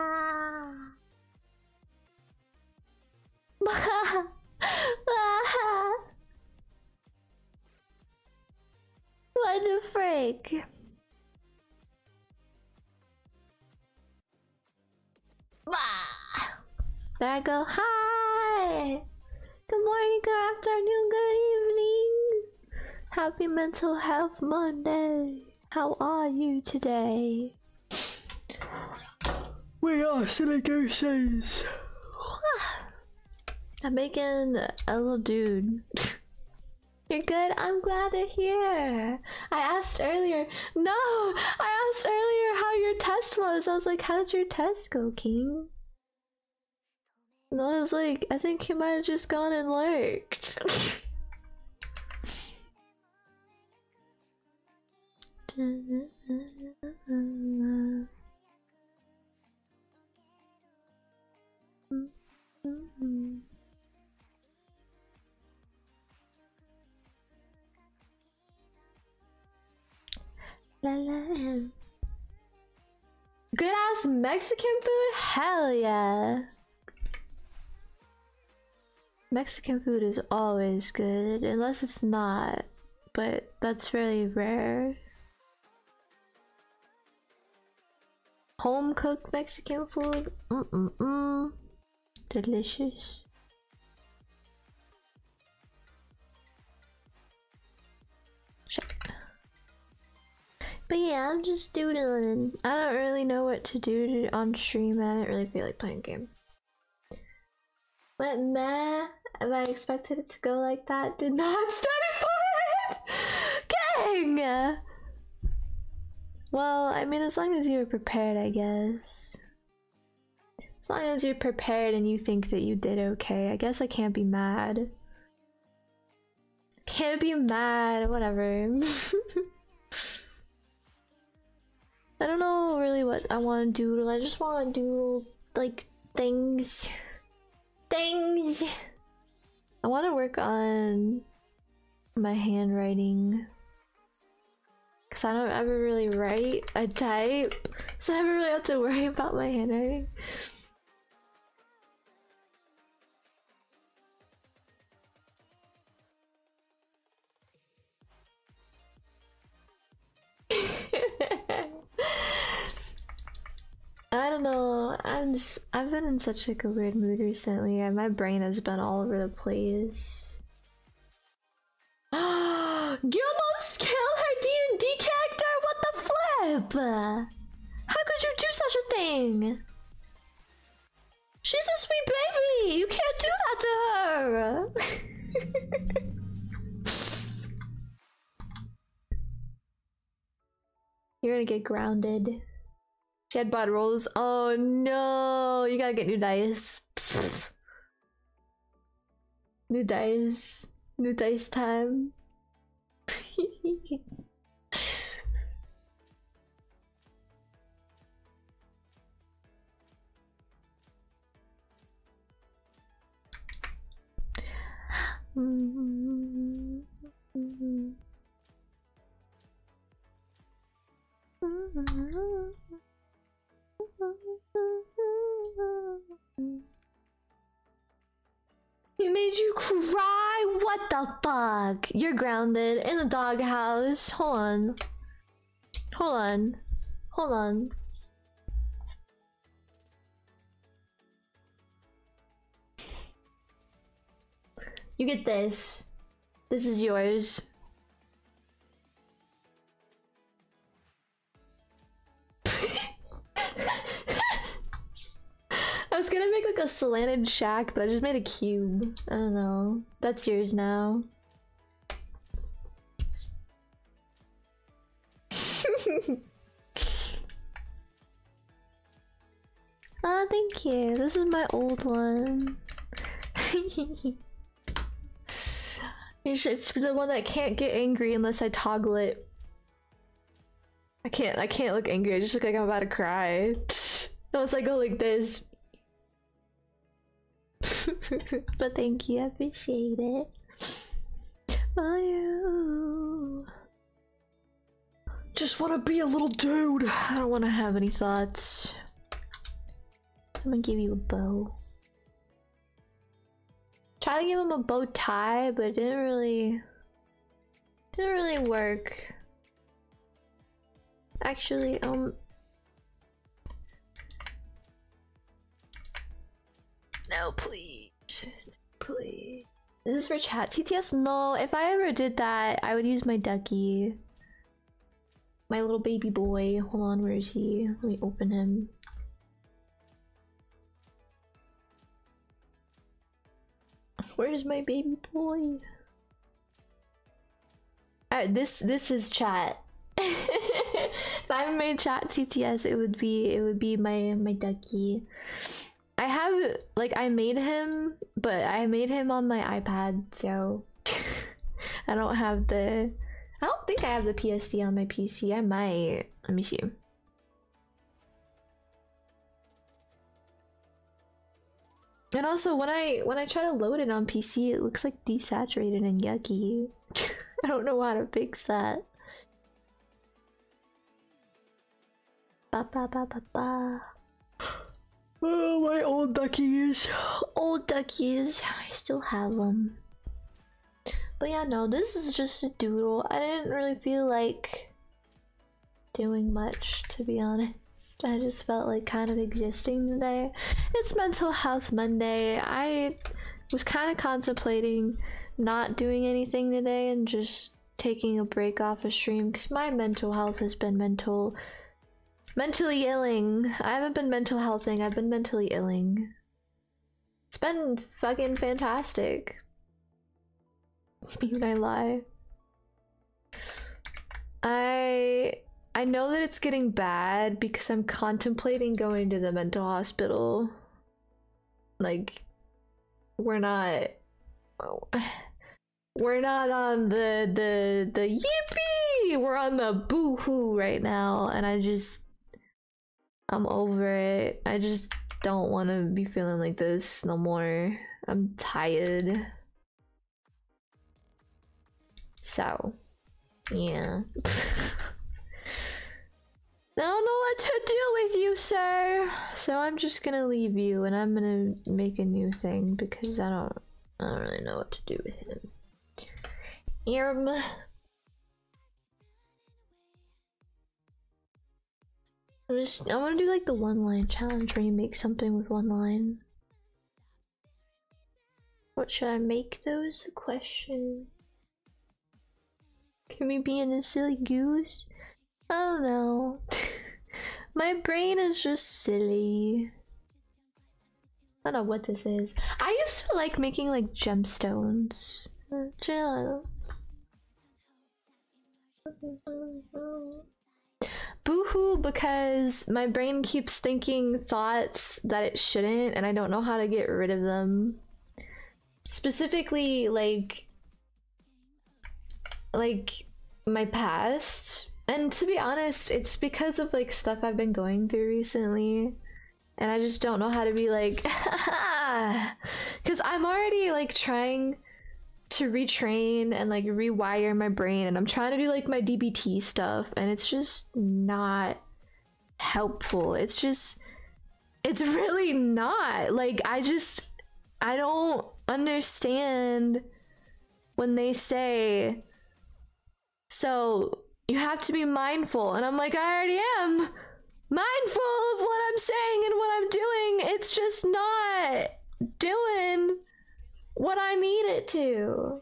what the frick? There I go. Hi! Good morning, good afternoon, good evening. Happy Mental Health Monday. How are you today? We are silly gooses. I'm making a little dude. You're good? I'm glad to hear. I asked earlier. No! I asked earlier how your test was. I was like, how did your test go, King? And I was like, I think he might have just gone and lurked. La la. Good ass Mexican food? Hell yeah. Mexican food is always good, unless it's not, but that's really rare. Home cooked Mexican food? Mm mm mm. Delicious. But yeah, I'm just doodling. I don't really know what to do on stream. And I didn't really feel like playing a game. What meh? Am I expected it to go like that? Did not study for it! Gang! Well, I mean, as long as you were prepared, I guess. Long as you're prepared and you think that you did okay, I guess I can't be mad. Can't be mad, whatever. I don't know really what I want to do. I just want to do like things. Things. I want to work on my handwriting. Cause I don't ever really write. I type. So I never really have to worry about my handwriting. I don't know. I'm just I've been in such like a weird mood recently. My brain has been all over the place. almost killed her D&D character? What the flip? How could you do such a thing? She's a sweet baby. You can't do that to her. You're gonna get grounded. She had bought rolls. Oh no, you gotta get new dice. New dice. New dice time. Mm-hmm. Mm-hmm. He made you cry? What the fuck? You're grounded in the doghouse. Hold on. Hold on. Hold on. You get this. This is yours. I was gonna make like a slanted shack, but I just made a cube. I don't know. That's yours now. Ah, oh, thank you. This is my old one. it's the one that can't get angry unless I toggle it. I can't I can't look angry, I just look like I'm about to cry. Unless I go like this. but thank you, I appreciate it. Oh, you. Just want to be a little dude. I don't want to have any thoughts. I'm gonna give you a bow. Try to give him a bow tie, but it didn't really didn't really work. Actually, um No, please. Please. This is for chat TTS? No, if I ever did that, I would use my ducky. My little baby boy. Hold on, where is he? Let me open him. Where's my baby boy? Alright, this this is chat. if I made chat TTS, it would be it would be my my ducky. I have like I made him, but I made him on my iPad, so I don't have the. I don't think I have the PSD on my PC. I might. Let me see. And also, when I when I try to load it on PC, it looks like desaturated and yucky. I don't know how to fix that. Ba ba ba ba ba. Oh, my old duckies. Old duckies. I still have them. But yeah, no, this is just a doodle. I didn't really feel like doing much, to be honest. I just felt like kind of existing today. It's Mental Health Monday. I was kind of contemplating not doing anything today and just taking a break off a stream because my mental health has been mental Mentally illing. I haven't been mental healthing, I've been mentally illing. It's been fucking fantastic. Me when I lie. I I know that it's getting bad because I'm contemplating going to the mental hospital. Like we're not we're not on the the the yippee we're on the boo-hoo right now and I just I'm over it. I just don't want to be feeling like this no more. I'm tired. So, yeah. I don't know what to do with you, sir. So I'm just gonna leave you and I'm gonna make a new thing because I don't I don't really know what to do with him. Um I just I want to do like the one line challenge where you make something with one line. What should I make those? The question. Can we be in a silly goose? I don't know. My brain is just silly. I don't know what this is. I used to like making like gemstones. Boohoo because my brain keeps thinking thoughts that it shouldn't and I don't know how to get rid of them. Specifically like like my past. And to be honest, it's because of like stuff I've been going through recently. And I just don't know how to be like ah! cuz I'm already like trying to retrain and like rewire my brain and I'm trying to do like my DBT stuff and it's just not helpful. It's just it's really not. Like I just I don't understand when they say so you have to be mindful and I'm like I already am mindful of what I'm saying and what I'm doing. It's just not doing what I need it to.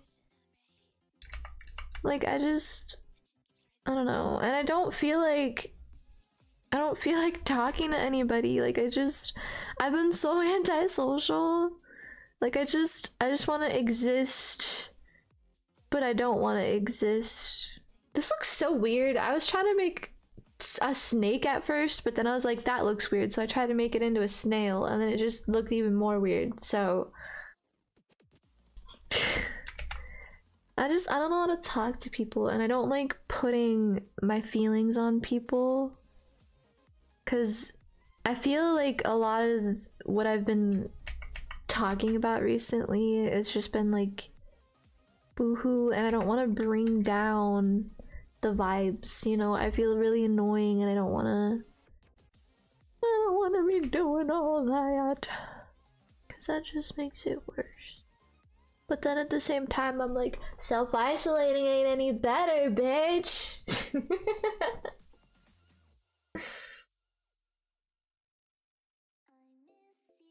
Like, I just. I don't know. And I don't feel like. I don't feel like talking to anybody. Like, I just. I've been so antisocial. Like, I just. I just want to exist. But I don't want to exist. This looks so weird. I was trying to make a snake at first, but then I was like, that looks weird. So I tried to make it into a snail, and then it just looked even more weird. So I just I don't know how to talk to people and I don't like putting my feelings on people cuz I feel like a lot of what I've been talking about recently has just been like boohoo and I don't want to bring down the vibes, you know. I feel really annoying and I don't want to I don't want to be doing all that. Because that just makes it worse. But then at the same time, I'm like, self isolating ain't any better, bitch.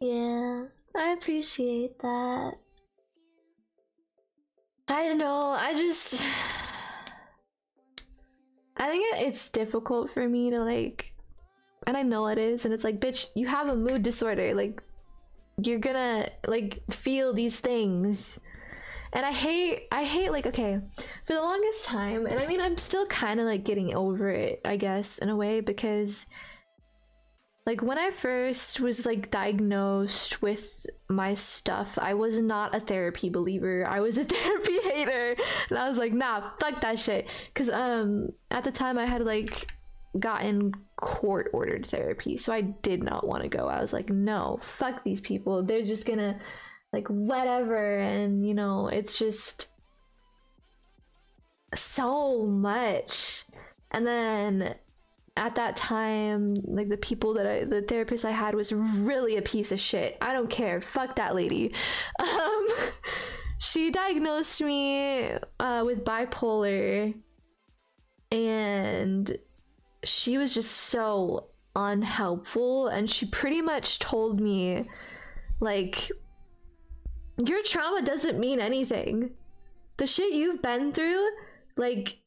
yeah, I appreciate that. I don't know, I just. I think it's difficult for me to like. And I know it is, and it's like, bitch, you have a mood disorder. Like, you're gonna like feel these things and i hate i hate like okay for the longest time and i mean i'm still kind of like getting over it i guess in a way because like when i first was like diagnosed with my stuff i was not a therapy believer. I was a therapy hater. And i was like nah fuck that shit. Because um at the time i had like gotten court ordered therapy so i did not want to go. I was like no fuck these people. They're just gonna like whatever and you know it's just so much. And then at that time like the people that I the therapist I had was really a piece of shit. I don't care. Fuck that lady. Um she diagnosed me uh, with bipolar and she was just so unhelpful and she pretty much told me like your trauma doesn't mean anything. The shit you've been through, like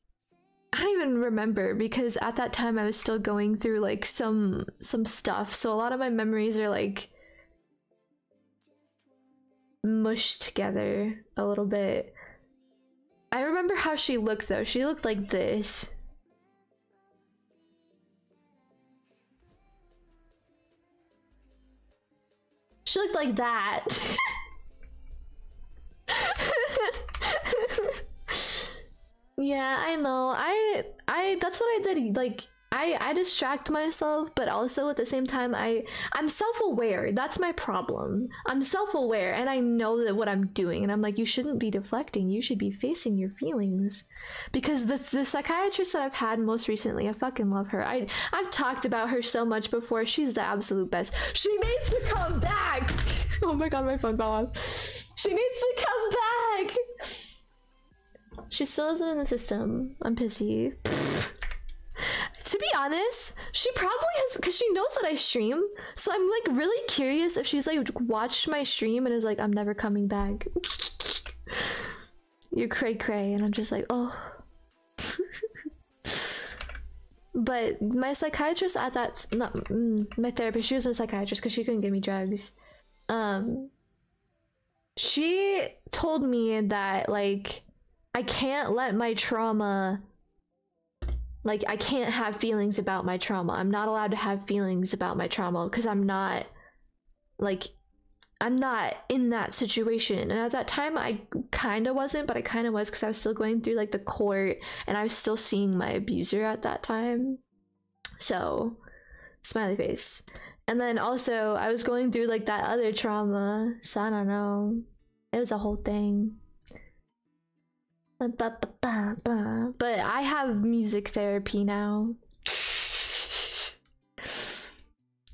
I don't even remember because at that time I was still going through like some some stuff. So a lot of my memories are like mushed together a little bit. I remember how she looked though. She looked like this. She looked like that. yeah, I know. I I that's what I did. Like I I distract myself, but also at the same time I I'm self-aware. That's my problem. I'm self-aware and I know that what I'm doing and I'm like you shouldn't be deflecting. You should be facing your feelings. Because the the psychiatrist that I've had most recently, I fucking love her. I I've talked about her so much before. She's the absolute best. She needs to come back. oh my god, my phone fell off. She needs to come back. She still isn't in the system. I'm pissy to be honest, she probably has because she knows that I stream. So I'm like really curious if she's like watched my stream and is like, I'm never coming back. You're cray cray, and I'm just like, oh. but my psychiatrist at that not mm, my therapist, she wasn't a psychiatrist because she couldn't give me drugs. Um, she told me that like I can't let my trauma like I can't have feelings about my trauma. I'm not allowed to have feelings about my trauma because I'm not like I'm not in that situation. And at that time I kind of wasn't, but I kind of was cuz I was still going through like the court and I was still seeing my abuser at that time. So, smiley face. And then also I was going through like that other trauma. So I don't know. It was a whole thing. But I have music therapy now.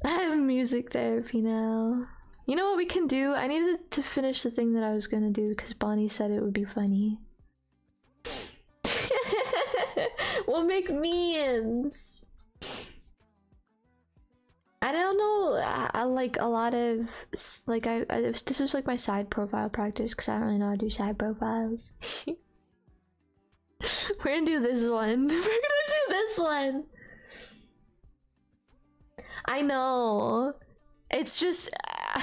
I have music therapy now. You know what we can do? I needed to finish the thing that I was gonna do because Bonnie said it would be funny. we'll make memes. I don't know. I, I, like a lot of like I, I this is like my side profile practice because I don't really know how to do side profiles. We're gonna do this one. We're gonna do this one. I know. It's just. I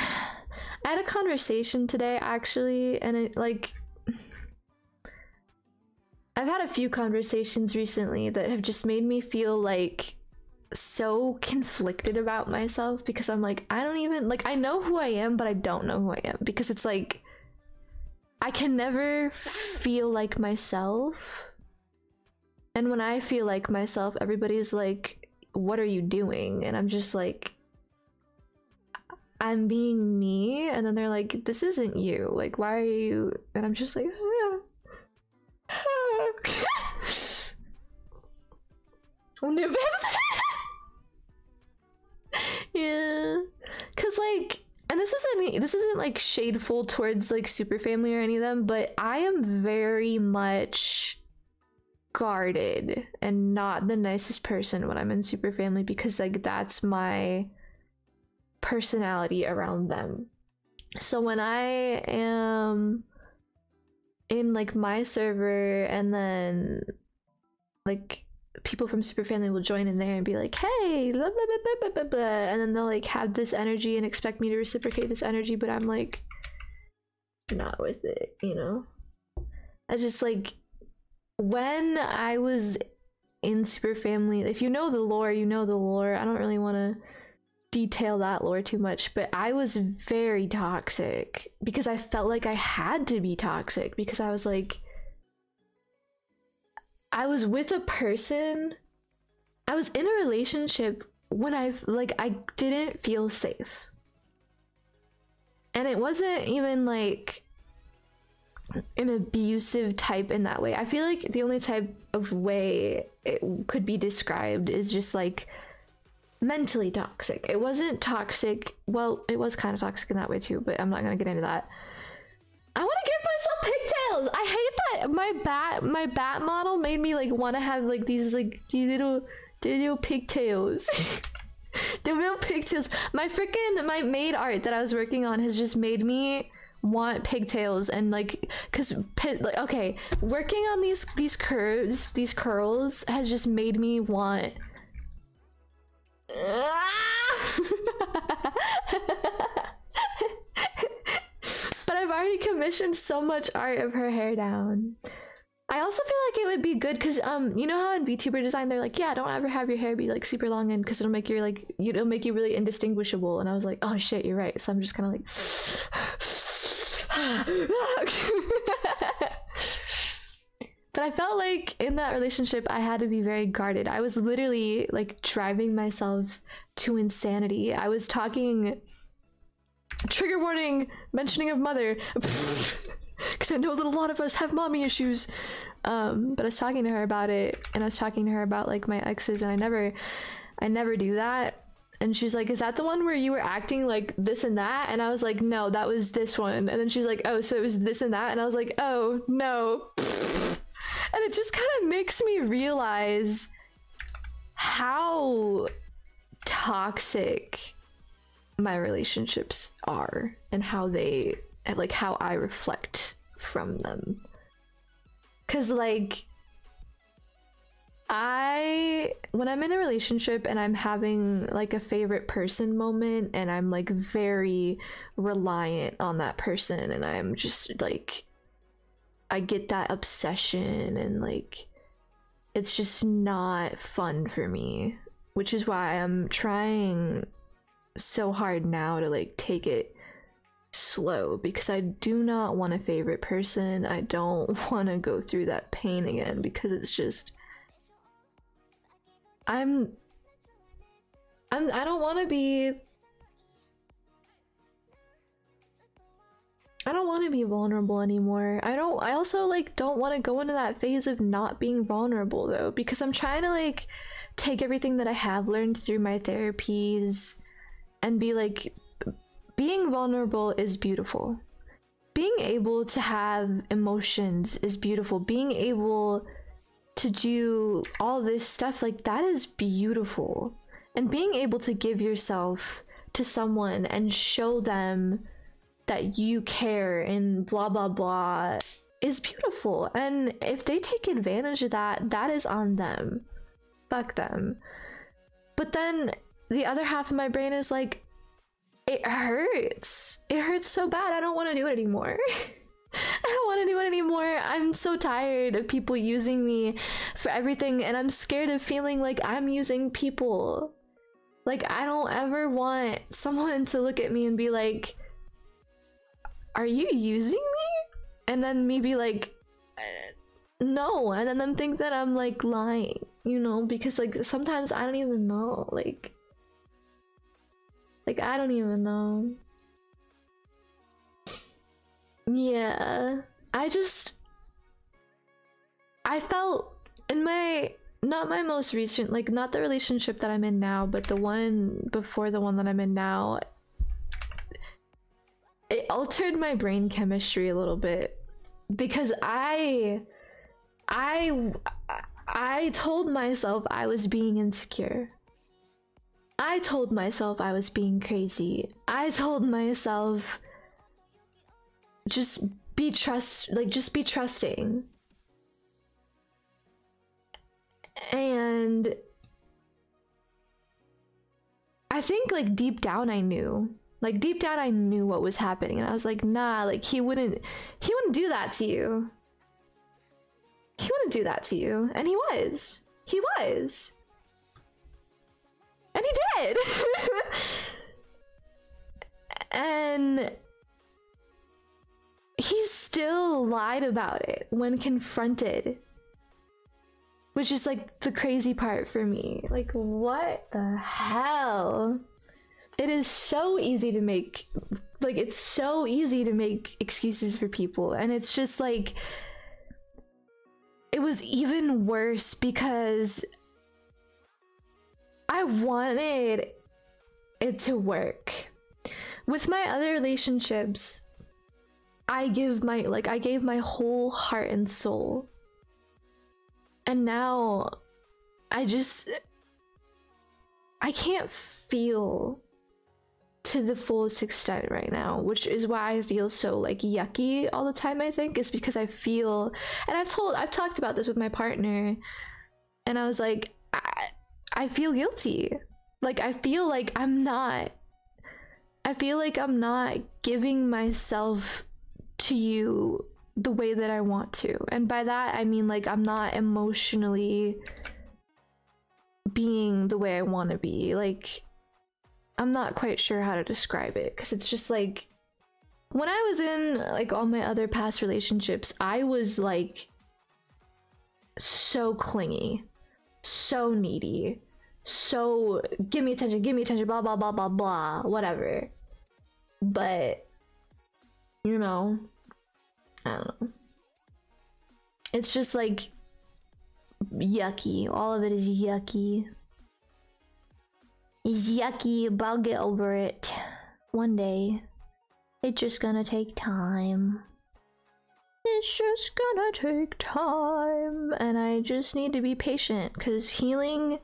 had a conversation today actually, and it like. I've had a few conversations recently that have just made me feel like so conflicted about myself because I'm like, I don't even like I know who I am, but I don't know who I am because it's like I can never feel like myself. And when I feel like myself, everybody's like, What are you doing? And I'm just like, I'm being me. And then they're like, This isn't you. Like, why are you? And I'm just like, ah. yeah. Cause like and this isn't this isn't like shadeful towards like super family or any of them, but I am very much guarded and not the nicest person when I'm in super family because like that's my personality around them. So when I am in like my server and then like people from super family will join in there and be like hey blah, blah, blah, blah, and then they'll like have this energy and expect me to reciprocate this energy but i'm like not with it you know i just like when i was in super family if you know the lore you know the lore i don't really want to detail that lore too much but i was very toxic because i felt like i had to be toxic because i was like I was with a person, I was in a relationship when I like I didn't feel safe. And it wasn't even like an abusive type in that way. I feel like the only type of way it could be described is just like mentally toxic. It wasn't toxic. Well, it was kind of toxic in that way too, but I'm not going to get into that. I want to give myself pigtails. I hate that my bat my bat model made me like want to have like these like these little these little pigtails. the real pigtails. My freaking my made art that I was working on has just made me want pigtails and like because like okay working on these these curves these curls has just made me want but I've already commissioned so much art of her hair down. I also feel like it would be good because um you know how in VTuber design they're like yeah don't ever have your hair be like super long and because it'll make you like it'll make you really indistinguishable and I was like oh shit you're right so I'm just kind of like but I felt like in that relationship I had to be very guarded. I was literally like driving myself to insanity. I was talking trigger warning mentioning of mother because i know that a lot of us have mommy issues. Um but i was talking to her about it and i was talking to her about like my exes and i never i never do that and she's like is that the one where you were acting like this and that? And i was like no that was this one. And then she's like oh so it was this and that? And i was like oh no. And it just kind of makes me realize how toxic my relationships are and how they like how I reflect from them. Cuz like I when I'm in a relationship and I'm having like a favorite person moment and I'm like very reliant on that person and I'm just like I get that obsession and like it's just not fun for me, which is why I'm trying so hard now to like take it slow because I do not want a favorite person. I don't want to go through that pain again because it's just I'm I'm I don't want to be I don't want to be vulnerable anymore. I don't I also like don't want to go into that phase of not being vulnerable though because I'm trying to like take everything that I have learned through my therapies and be like being vulnerable is beautiful being able to have emotions is beautiful being able to do all this stuff like that is beautiful and being able to give yourself to someone and show them that you care and blah blah blah is beautiful and if they take advantage of that that is on them fuck them but then the other half of my brain is like, it hurts. It hurts so bad. I don't want to do it anymore. I don't want anyone anymore. I'm so tired of people using me for everything, and I'm scared of feeling like I'm using people. Like, I don't ever want someone to look at me and be like, Are you using me? And then me be like, No. And then them think that I'm like lying, you know? Because, like, sometimes I don't even know. Like, like, I don't even know. Yeah. I just. I felt in my not my most recent, like not the relationship that I'm in now, but the one before the one that I'm in now. It altered my brain chemistry a little bit because I I I told myself I was being insecure. I told myself I was being crazy. I told myself just be trust like just be trusting. And I think like deep down I knew. Like deep down I knew what was happening and I was like, "Nah, like he wouldn't he wouldn't do that to you." He wouldn't do that to you. And he was. He was. And he did. and he still lied about it when confronted. Which is like the crazy part for me. Like, what the hell? It is so easy to make, like, it's so easy to make excuses for people. And it's just like, it was even worse because I wanted it to work. With my other relationships, I give my like I gave my whole heart and soul. And now I just I can't feel to the fullest extent right now, which is why I feel so like yucky all the time. I think is because I feel, and I've told, I've talked about this with my partner, and I was like, I, I feel guilty. Like I feel like I'm not. I feel like I'm not giving myself to you the way that I want to, and by that I mean like I'm not emotionally being the way I want to be. Like I'm not quite sure how to describe it because it's just like when I was in like all my other past relationships, I was like so clingy, so needy, so give me attention, give me attention, blah blah blah blah blah, whatever. But you know, I don't know. It's just like yucky. All of it is yucky is yucky, but I'll get over it one day. It's just gonna take time. It's just gonna take time, and I just need to be patient because healing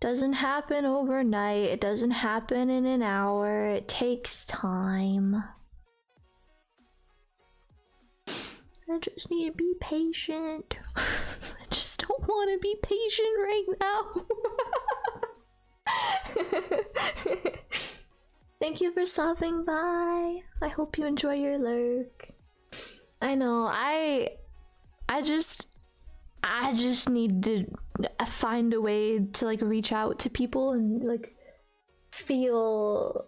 doesn't happen overnight, it doesn't happen in an hour, it takes time. I just need to be patient. I just don't want to be patient right now. Thank you for stopping by. I hope you enjoy your lurk. I know, I I just I just need to find a way to like reach out to people and like feel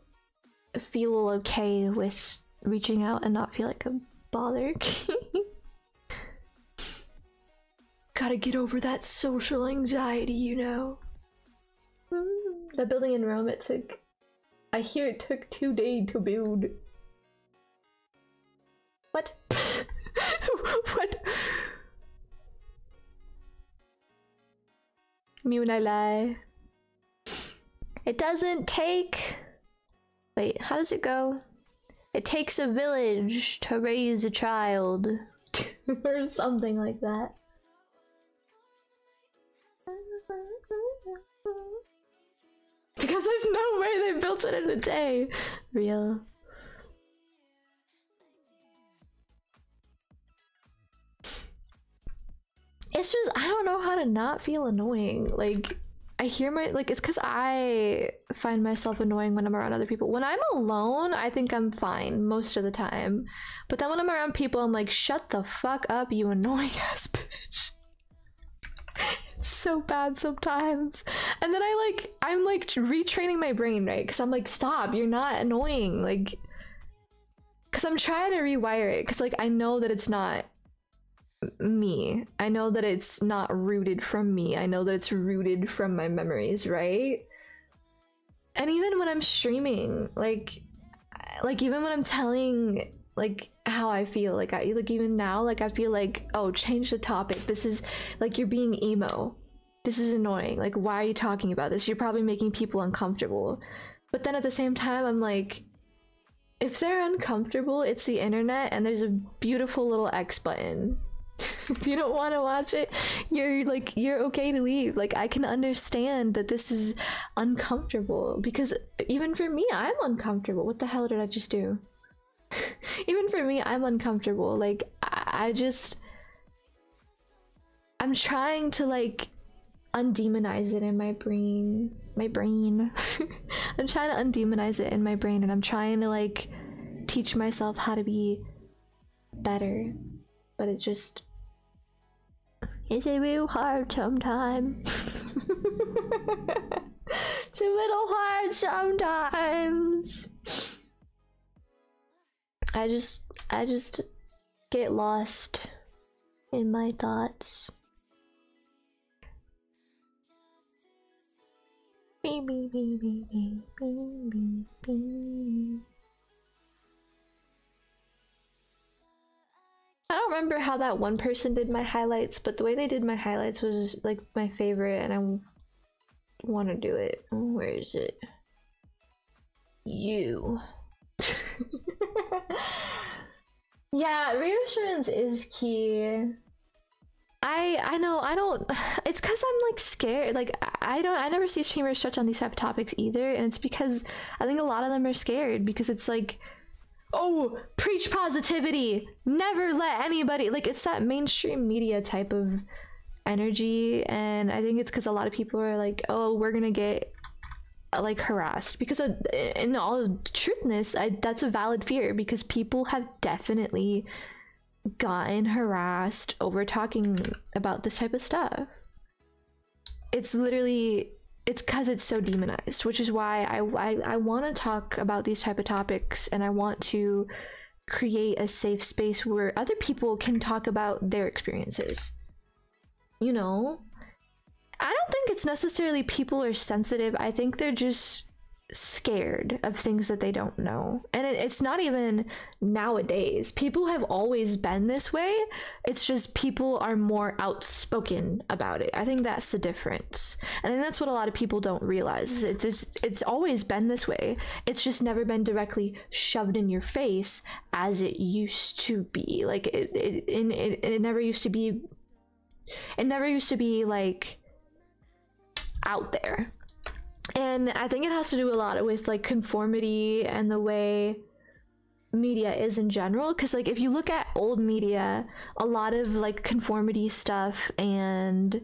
feel okay with reaching out and not feel like a bother. Gotta get over that social anxiety, you know. The building in Rome, it took. I hear it took two days to build. What? what? Me when I lie. It doesn't take. Wait, how does it go? It takes a village to raise a child. or something like that. Because there's no way they built it in a day. Real. It's just, I don't know how to not feel annoying. Like, I hear my, like, it's because I find myself annoying when I'm around other people. When I'm alone, I think I'm fine most of the time. But then when I'm around people, I'm like, shut the fuck up, you annoying ass bitch it's so bad sometimes. And then I like I'm like retraining my brain, right? Cuz I'm like stop, you're not annoying. Like cuz I'm trying to rewire it cuz like I know that it's not me. I know that it's not rooted from me. I know that it's rooted from my memories, right? And even when I'm streaming, like like even when I'm telling like how I feel. Like I like even now, like I feel like, oh, change the topic. This is like you're being emo. this is annoying. Like, why are you talking about this? You're probably making people uncomfortable. But then at the same time, I'm like, if they're uncomfortable, it's the internet and there's a beautiful little X button. If you don't want to watch it, you're like, you're okay to leave. Like, I can understand that this is uncomfortable because even for me, I'm uncomfortable. What the hell did I just do? even for me, I'm uncomfortable. Like, I, I just. I'm trying to like undemonize it in my brain. My brain. I'm trying to undemonize it in my brain and I'm trying to like teach myself how to be better. But it just is a real hard sometimes. it's a little hard sometimes. I just I just get lost in my thoughts. Beep, beep, beep, beep, beep, beep, beep, beep. I don't remember how that one person did my highlights, but the way they did my highlights was like my favorite, and I want to do it. Where is it? You. yeah, reassurance is key. I I know I don't. It's because I'm like scared. Like I don't. I never see streamers touch on these type of topics either, and it's because I think a lot of them are scared because it's like, oh, preach positivity. Never let anybody like. It's that mainstream media type of energy, and I think it's because a lot of people are like, oh, we're gonna get like harassed because in all truthness I, that's a valid fear because people have definitely gotten harassed over talking about this type of stuff. It's literally it's because it's so demonized, which is why I I, I want to talk about these type of topics and I want to create a safe space where other people can talk about their experiences. You know, I don't think it's necessarily people are sensitive. I think they're just scared of things that they don't know. And it, it's not even nowadays. People have always been this way. It's just people are more outspoken about it. I think that's the difference. And that's what a lot of people don't realize. It's it's, it's always been this way. It's just never been directly shoved in your face as it used to be. Like it it, it, it never used to be it never used to be like out there and i think it has to do a lot with like conformity and the way media is in general. Because like if you look at old media a lot of like conformity stuff and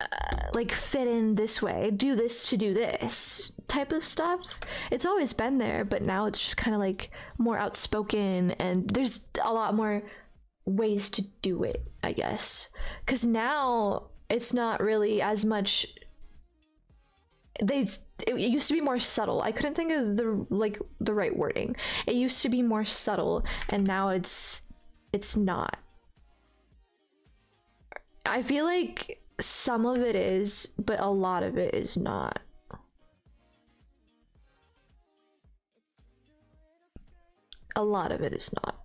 uh, like fit in this way do this to do this type of stuff it's always been there. But now it's just kind of like more outspoken and there's a lot more ways to do it i guess. Because now it's not really as much they it used to be more subtle. I couldn't think of the like the right wording. It used to be more subtle and now it's it's not. I feel like some of it is but a lot of it is not. A lot of it is not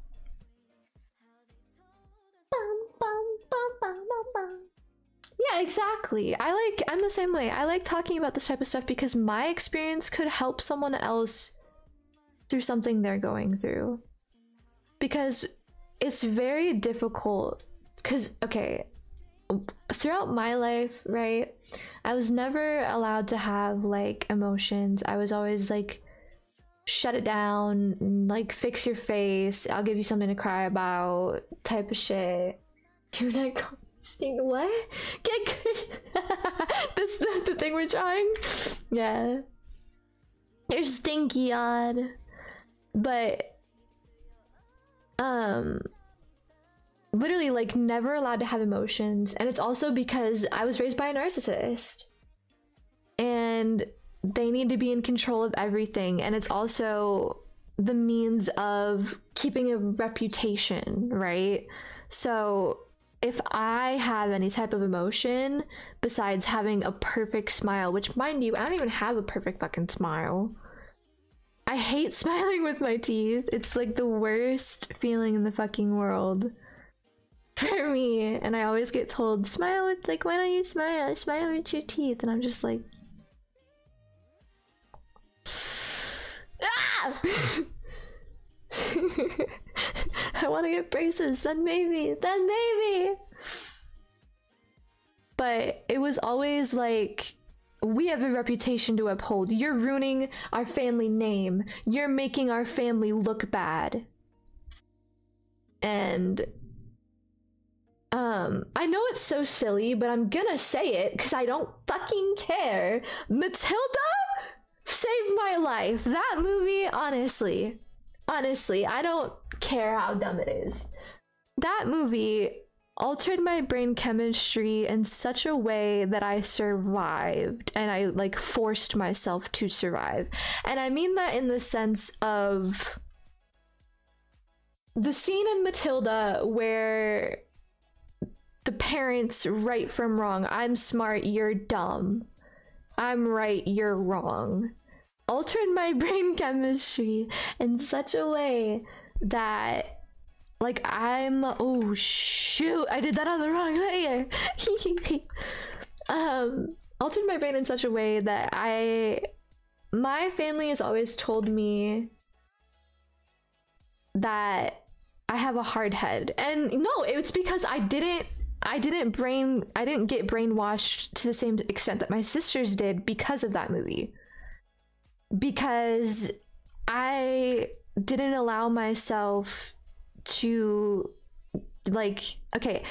Yeah, exactly. I like I'm the same way. I like talking about this type of stuff because my experience could help someone else through something they're going through. Because it's very difficult cuz okay, throughout my life, right? I was never allowed to have like emotions. I was always like shut it down, like fix your face, I'll give you something to cry about type of shit. You're what? Get this the, the thing we're trying. Yeah. You're stinky odd. But um literally like never allowed to have emotions. And it's also because I was raised by a narcissist. And they need to be in control of everything. And it's also the means of keeping a reputation, right? So if I have any type of emotion besides having a perfect smile, which mind you, I don't even have a perfect fucking smile. I hate smiling with my teeth. It's like the worst feeling in the fucking world. for me. And I always get told, smile with, like, why don't you smile? Smile with your teeth. And I'm just like, ah! I want to get braces, then maybe, then maybe. But it was always like, we have a reputation to uphold. You're ruining our family name. You're making our family look bad. And um, I know it's so silly, but I'm gonna say it because I don't fucking care. Matilda saved my life. That movie, honestly, honestly, I don't care how dumb it is. That movie altered my brain chemistry in such a way that I survived and I like forced myself to survive. And I mean that in the sense of the scene in Matilda where the parents right from wrong. I'm smart, you're dumb. I'm right, you're wrong. Altered my brain chemistry in such a way that like I'm oh shoot, I did that on the wrong layer. um altered my brain in such a way that I my family has always told me that I have a hard head. And no, it's because I didn't I didn't brain I didn't get brainwashed to the same extent that my sisters did because of that movie. Because I didn't allow myself to like okay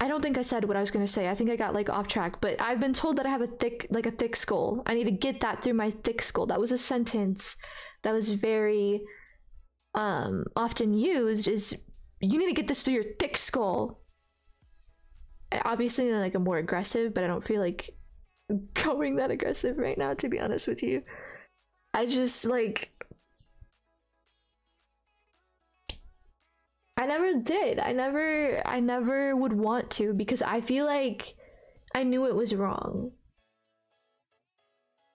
i don't think i said what i was going to say. I think i got like off track but i've been told that i have a thick like a thick skull. I need to get that through my thick skull. That was a sentence that was very um often used is you need to get this through your thick skull. Obviously like a more aggressive but i don't feel like going that aggressive right now to be honest with you i just like I never did. I never I never would want to because I feel like I knew it was wrong.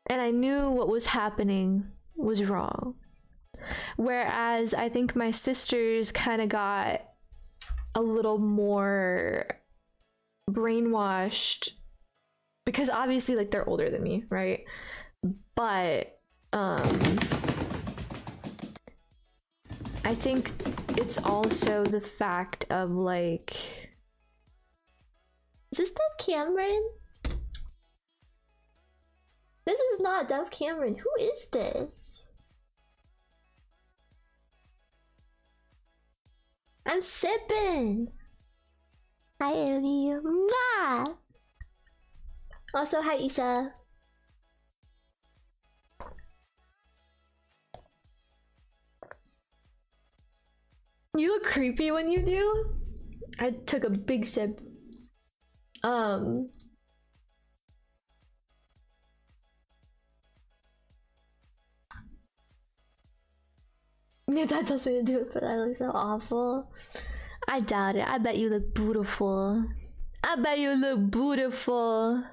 And I knew what was happening was wrong. Whereas I think my sisters kind of got a little more brainwashed because obviously like they're older than me, right? But um I think it's also the fact of like Is this Dove Cameron? This is not Dove Cameron. Who is this? I'm sipping. Hi Ellie. Also hi Isa. You look creepy when you do. I took a big sip. Um. Your dad tells me to do it, but I look so awful. I doubt it. I bet you look beautiful. I bet you look beautiful.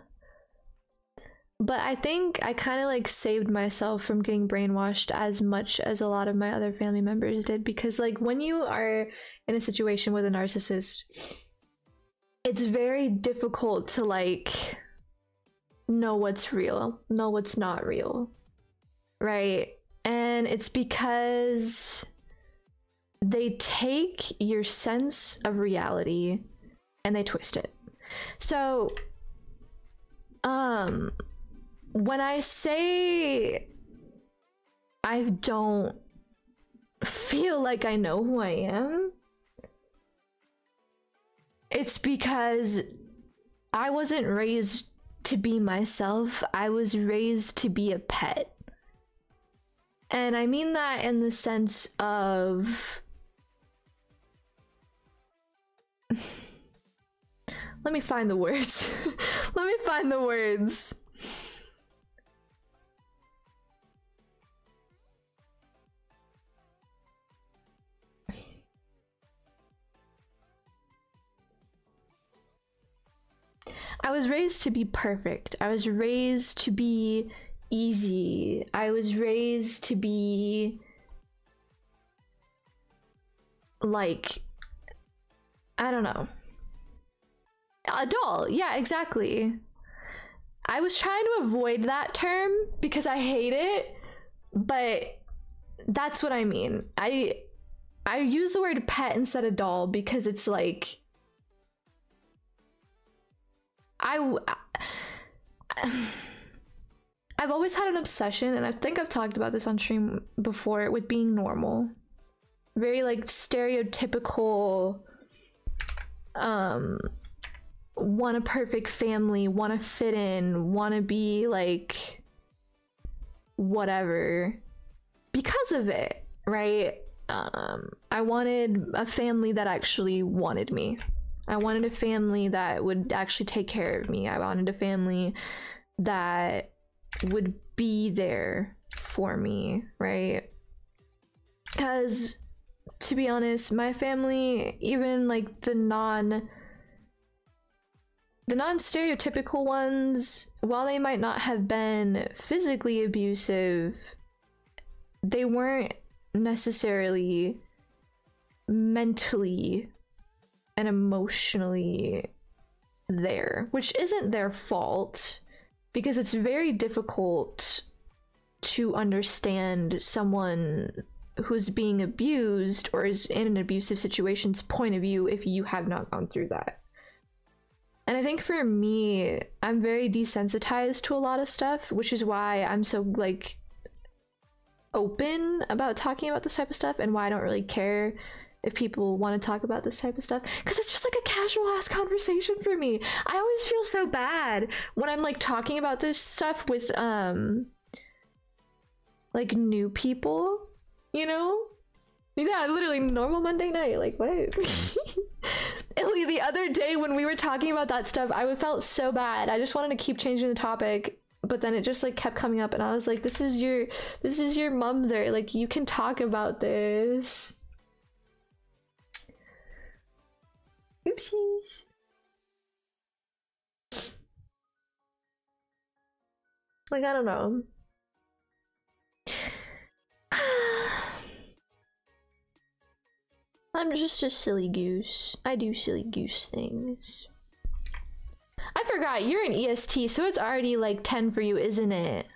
But I think I kind of like saved myself from getting brainwashed as much as a lot of my other family members did because like when you are in a situation with a narcissist it's very difficult to like know what's real, know what's not real. Right? And it's because they take your sense of reality and they twist it. So um when I say I don't feel like I know who I am, it's because I wasn't raised to be myself, I was raised to be a pet. And I mean that in the sense of. Let me find the words. Let me find the words. I was raised to be perfect. I was raised to be easy. I was raised to be like I don't know. A doll. Yeah, exactly. I was trying to avoid that term because I hate it, but that's what I mean. I I use the word pet instead of doll because it's like I I've always had an obsession and I think I've talked about this on stream before with being normal. Very like stereotypical um want a perfect family, want to fit in, want to be like whatever because of it, right? Um, I wanted a family that actually wanted me. I wanted a family that would actually take care of me. I wanted a family that would be there for me, right? Because to be honest, my family, even like the non the non-stereotypical ones, while they might not have been physically abusive, they weren't necessarily mentally and emotionally there, which isn't their fault because it's very difficult to understand someone who's being abused or is in an abusive situation's point of view if you have not gone through that. And I think for me, I'm very desensitized to a lot of stuff, which is why I'm so like open about talking about this type of stuff and why I don't really care if people want to talk about this type of stuff because it's just like a casual ass conversation for me. I always feel so bad when I'm like talking about this stuff with um like new people, you know? Yeah, literally normal Monday night. Like what? Illy, the other day when we were talking about that stuff, I felt so bad. I just wanted to keep changing the topic but then it just like kept coming up and i was like this is your this is your mom there like you can talk about this oopsies like i don't know i'm just a silly goose i do silly goose things I forgot, you're an EST, so it's already like 10 for you, isn't it?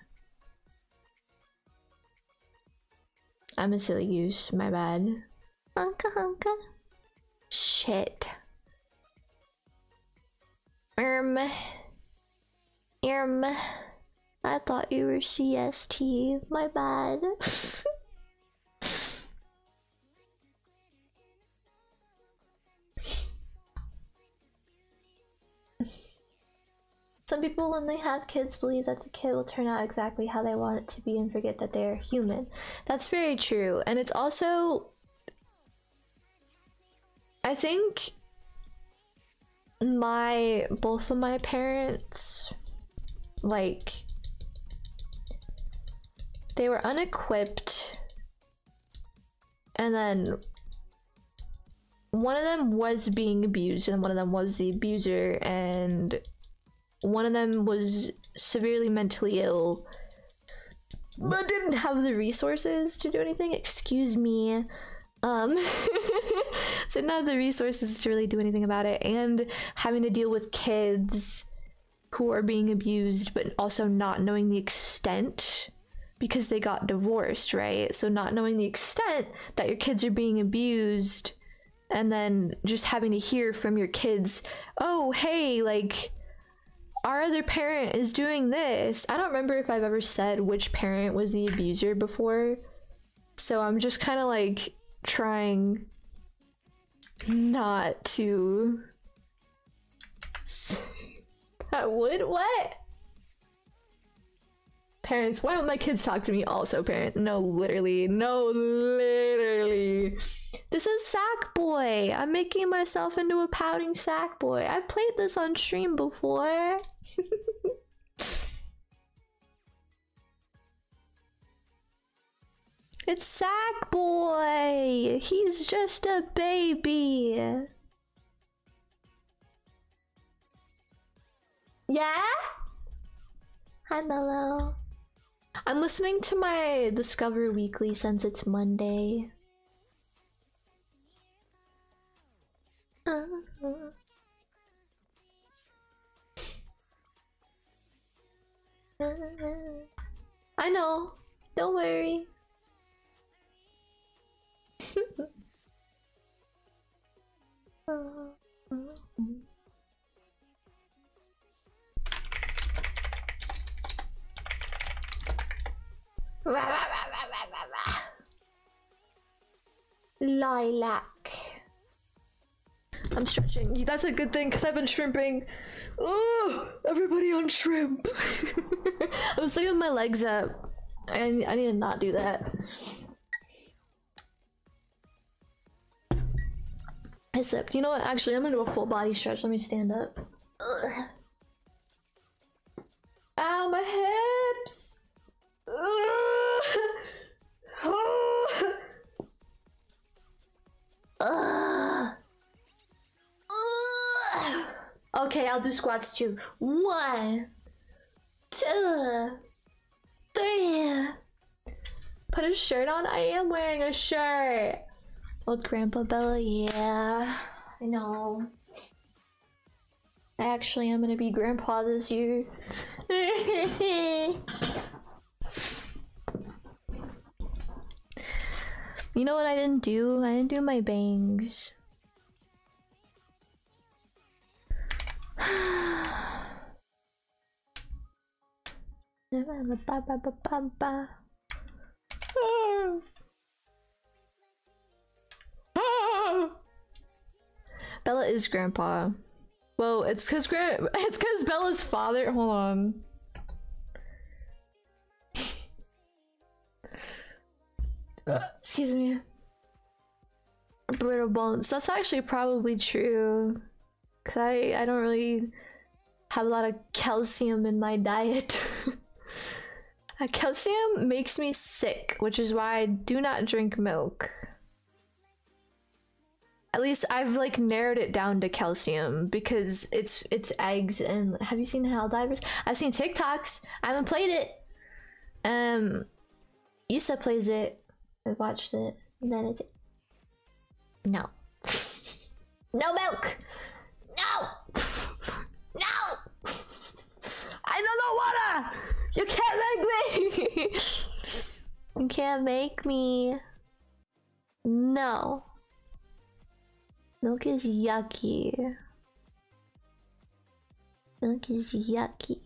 I'm a silly goose, my bad. Honka honka. Shit. Um. Um. I thought you were CST, my bad. Some people, when they have kids, believe that the kid will turn out exactly how they want it to be and forget that they are human. That's very true. And it's also. I think my. Both of my parents, like. They were unequipped. And then one of them was being abused and one of them was the abuser and one of them was severely mentally ill but didn't have the resources to do anything excuse me um so have the resources to really do anything about it and having to deal with kids who are being abused but also not knowing the extent because they got divorced right so not knowing the extent that your kids are being abused and then just having to hear from your kids oh hey like our other parent is doing this. I don't remember if I've ever said which parent was the abuser before. So I'm just kind of like trying not to. that would what? Parents, why don't my kids talk to me also, parent? No, literally. No, literally. This is Sackboy. I'm making myself into a pouting Sackboy. I've played this on stream before. It's Sackboy! He's just a baby! Yeah? Hi, Mellow. I'm listening to my Discover Weekly since it's Monday. Uh-huh. I know. Don't worry. Lilac. I'm stretching. That's a good thing because I've been shrimping. Oh, everybody on shrimp. I was leaving my legs up. I, I need to not do that. Except, you know what? Actually, I'm gonna do a full body stretch. Let me stand up. Ugh. Ow, my hips! Ugh. Okay, I'll do squats too. One, two, three. Put a shirt on? I am wearing a shirt. Old Grandpa Bella, yeah. I know. I actually am gonna be grandpa this year. you know what I didn't do? I didn't do my bangs. Bella is grandpa. Well, it's cause grand it's cause Bella's father hold on. Excuse me. Brittle bones. That's actually probably true. Cause I I don't really have a lot of calcium in my diet. Calcium makes me sick, which is why I do not drink milk. At least I've like narrowed it down to calcium because it's it's eggs and have you seen the Helldivers? I've seen TikToks. I haven't played it. Um Issa plays it. I watched it. And then it's No. no milk! No! no! I don't know water! You can't make me! you can't make me. No. Milk is yucky. Milk is yucky.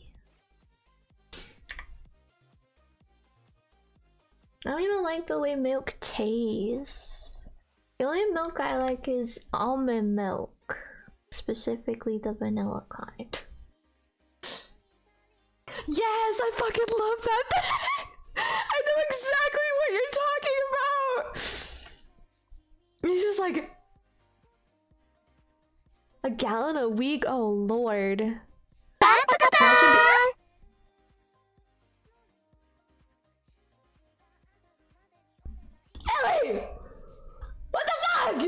I don't even like the way milk tastes. The only milk I like is almond milk, specifically the vanilla kind. Yes, I fucking love that. I know exactly what you're talking about. He's just like a gallon a week. Oh lord. Ellie! What the fuck?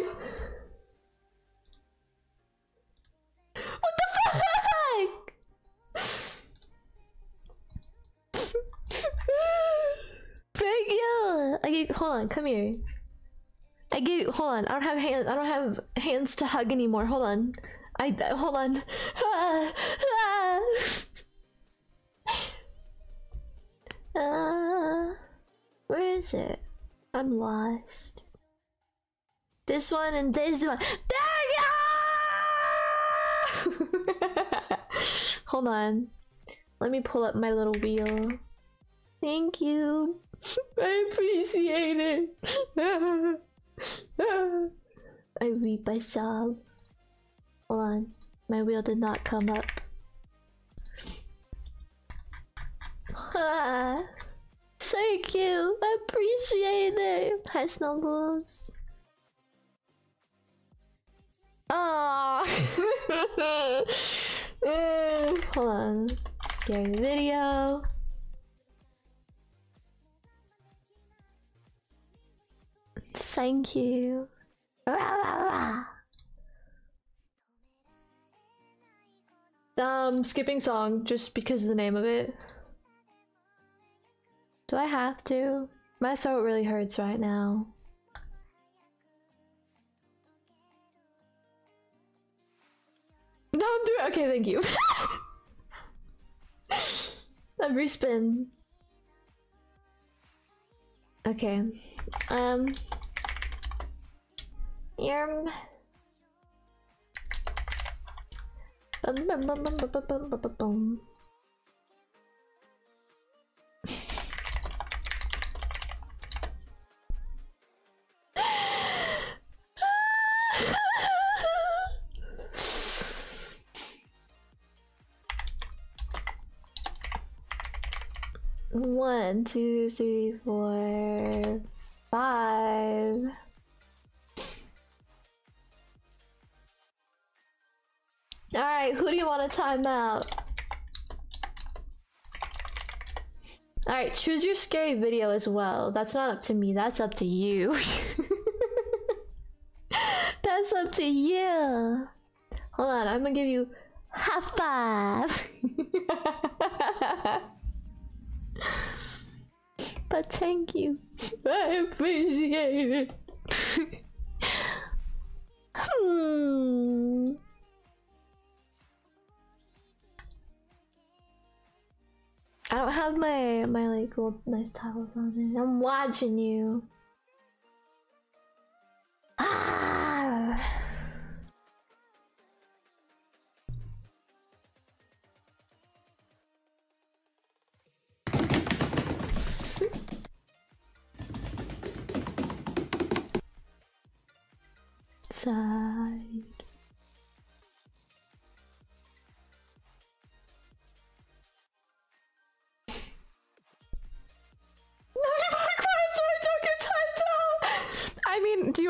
What the fuck? Thank you. Gave, hold on, come here. I gave. Hold on. I don't have hands. I don't have hands to hug anymore. Hold on. I hold on. Ah, ah. Uh, where is it? I'm lost. This one and this one. You go! Hold on. Let me pull up my little wheel. Thank you. I appreciate it. I weep, I sob. Hold on. My wheel did not come up. Ah, thank you. I appreciate it. Hi, Snowballs. Ah. Hold on. Scary video. Thank you. Um, skipping song just because of the name of it. Do I have to? My throat really hurts right now. No, I'm doing okay. Thank you. Time respin. Okay. Um. Bum bum bum bum bum bum bum bum bum. One, two, three, four, five. Alright, who do want to time? Alright, choose your scary video as well. That's not up to me, that's up to you. that's up to you. Hold on, I'm gonna give you high five. but thank you. I appreciate it. hmm. I don't have my my like little nice towels on it. I'm watching you. Ah. Side.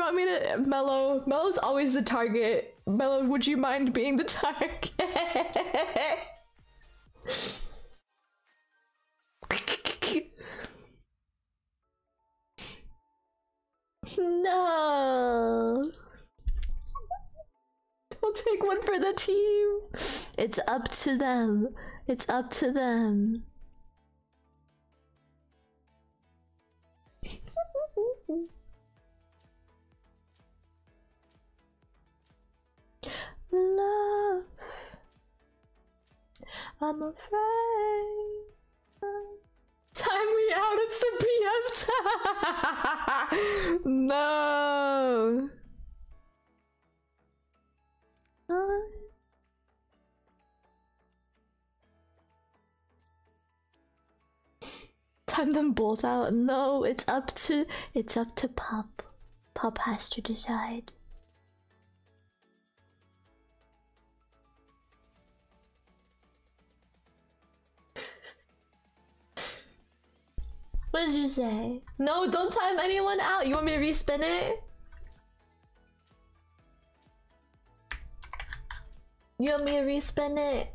You want me to Mellow? Mellow's always the target. Mellow, would you mind being the target? no. Don't take one for the team. It's up to them. It's up to them. Love, I'm afraid. Time me out, it's the PM time. no. Time them both out. No, it's up to it's up to Pop. Pop has to decide. What did you say? No, don't time anyone out. You want me to respin it? You want me to respin it?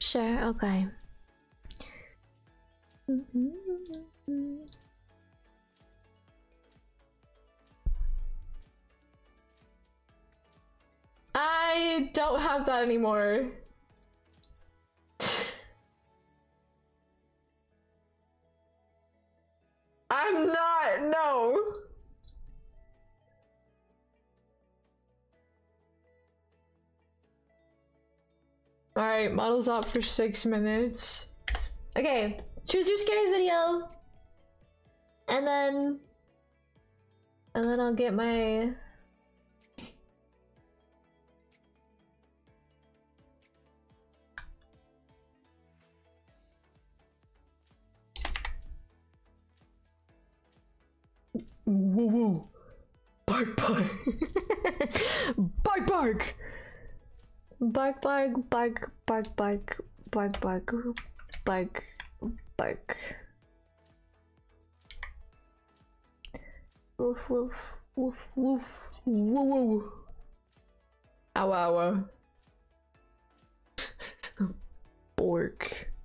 Sure, okay. Mm-hmm. I don't have that anymore. I'm not, no. Alright, model's up for six minutes. Okay, choose your scary video. And then... And then I'll get my... Woo woo. Bark bark. bark bark. Bark, bark, bark, bark, bark, bark, bark, bark, bark. Woof, woof, woof, woof. Woo woo. Ow, ow. Bork.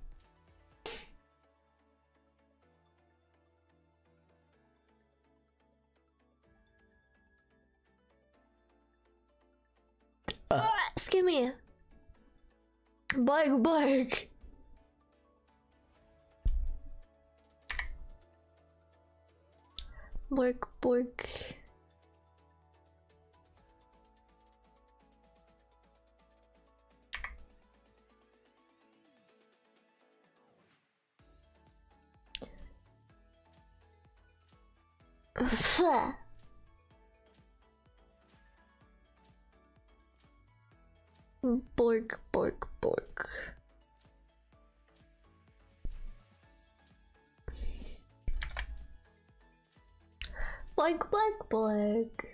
Skimmy, me! Bark, bark! Bork, bork. Fuh. Bork, bork, bork. Bork, bork, bork.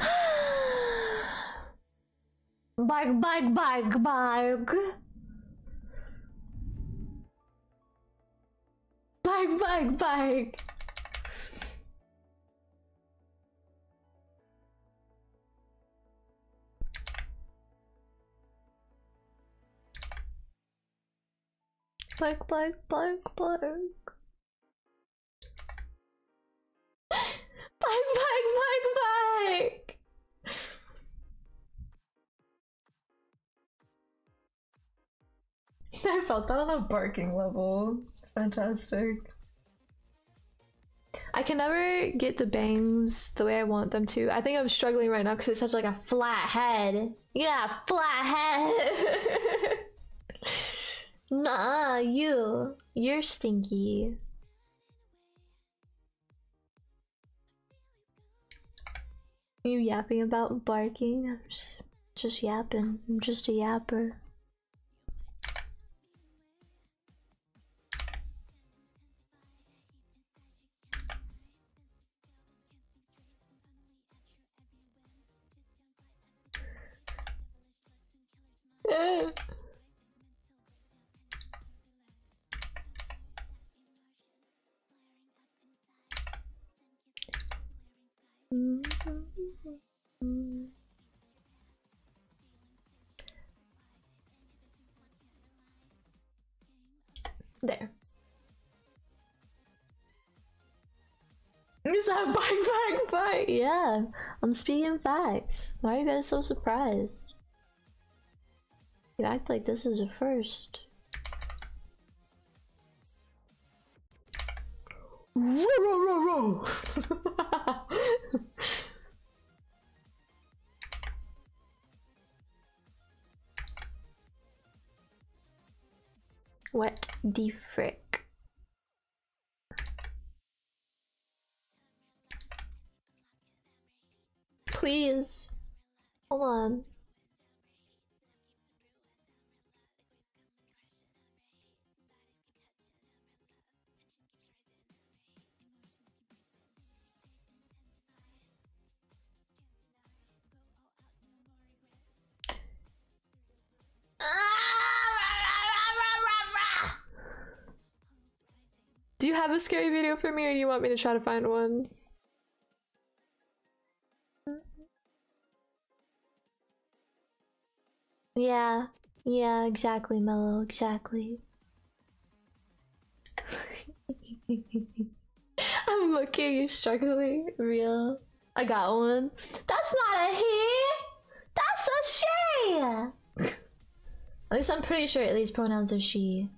Bark, bark, bark, bark. Bark, bark, bark. Bark, bark, bark, bark. Bark, bark, bark, bark. I felt that on a barking level. Fantastic. I can never get the bangs the way I want them to. I think I'm struggling right now because it's such like a flat head. Yeah, flat head. nah, you. You're stinky. you yapping about barking? I'm just, just yapping. I'm just a yapper. There. You said bike, bike, bike. Yeah, I'm speaking facts. Why are you guys so surprised? You act like this is a first. Row, row, row, row. What the frick? Please. Hold on. You have a scary video for me or do you want me to try to find one? Yeah, yeah, exactly, Mellow, exactly. I'm looking, you're struggling. Real. I got one. That's not a he! That's a she! at least I'm pretty sure at least pronouns are she.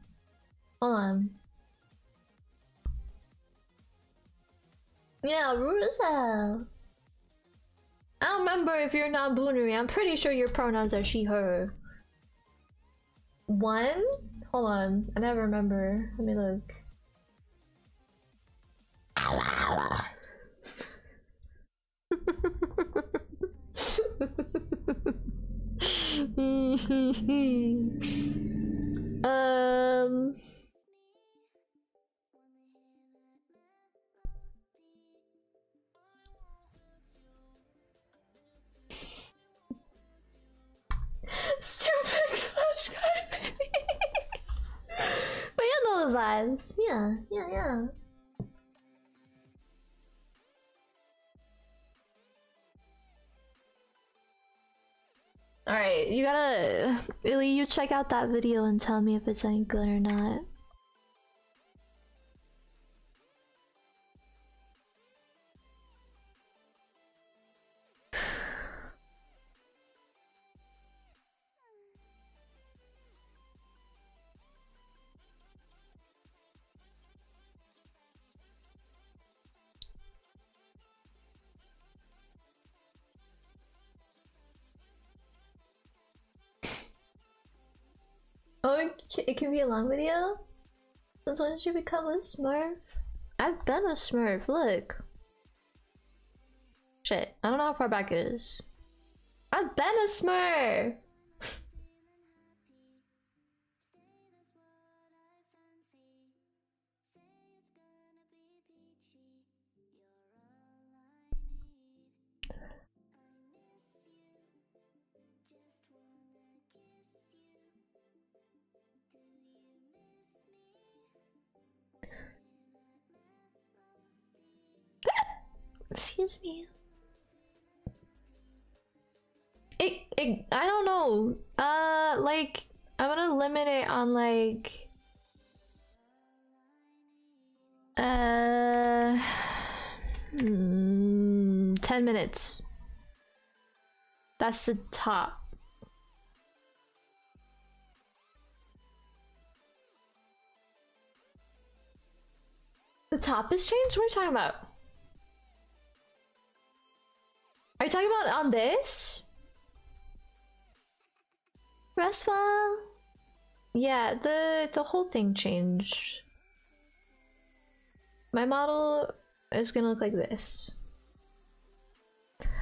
Hold on. Yeah, Rusa. I don't remember if you're not Boonery. I'm pretty sure your pronouns are she, her. One? Hold on. I never remember. Let me look. um. Stupid Clash Guy. but you know the vibes. Yeah, yeah, yeah. Alright, you gotta... Illy, you check out that video and tell me if it's any good or not. It, it can be a long video? Since when did you become a smurf? I've been a smurf, look. Shit, I don't know how far back it is. I've been a smurf! Me. It, it, I don't know. Uh, like, I'm gonna limit it on like. Uh, mm, 10 minutes. That's the top. The top has changed? What are you talking about? Are you talking about on this? Restful? Yeah, the the whole thing changed. My model is gonna look like this.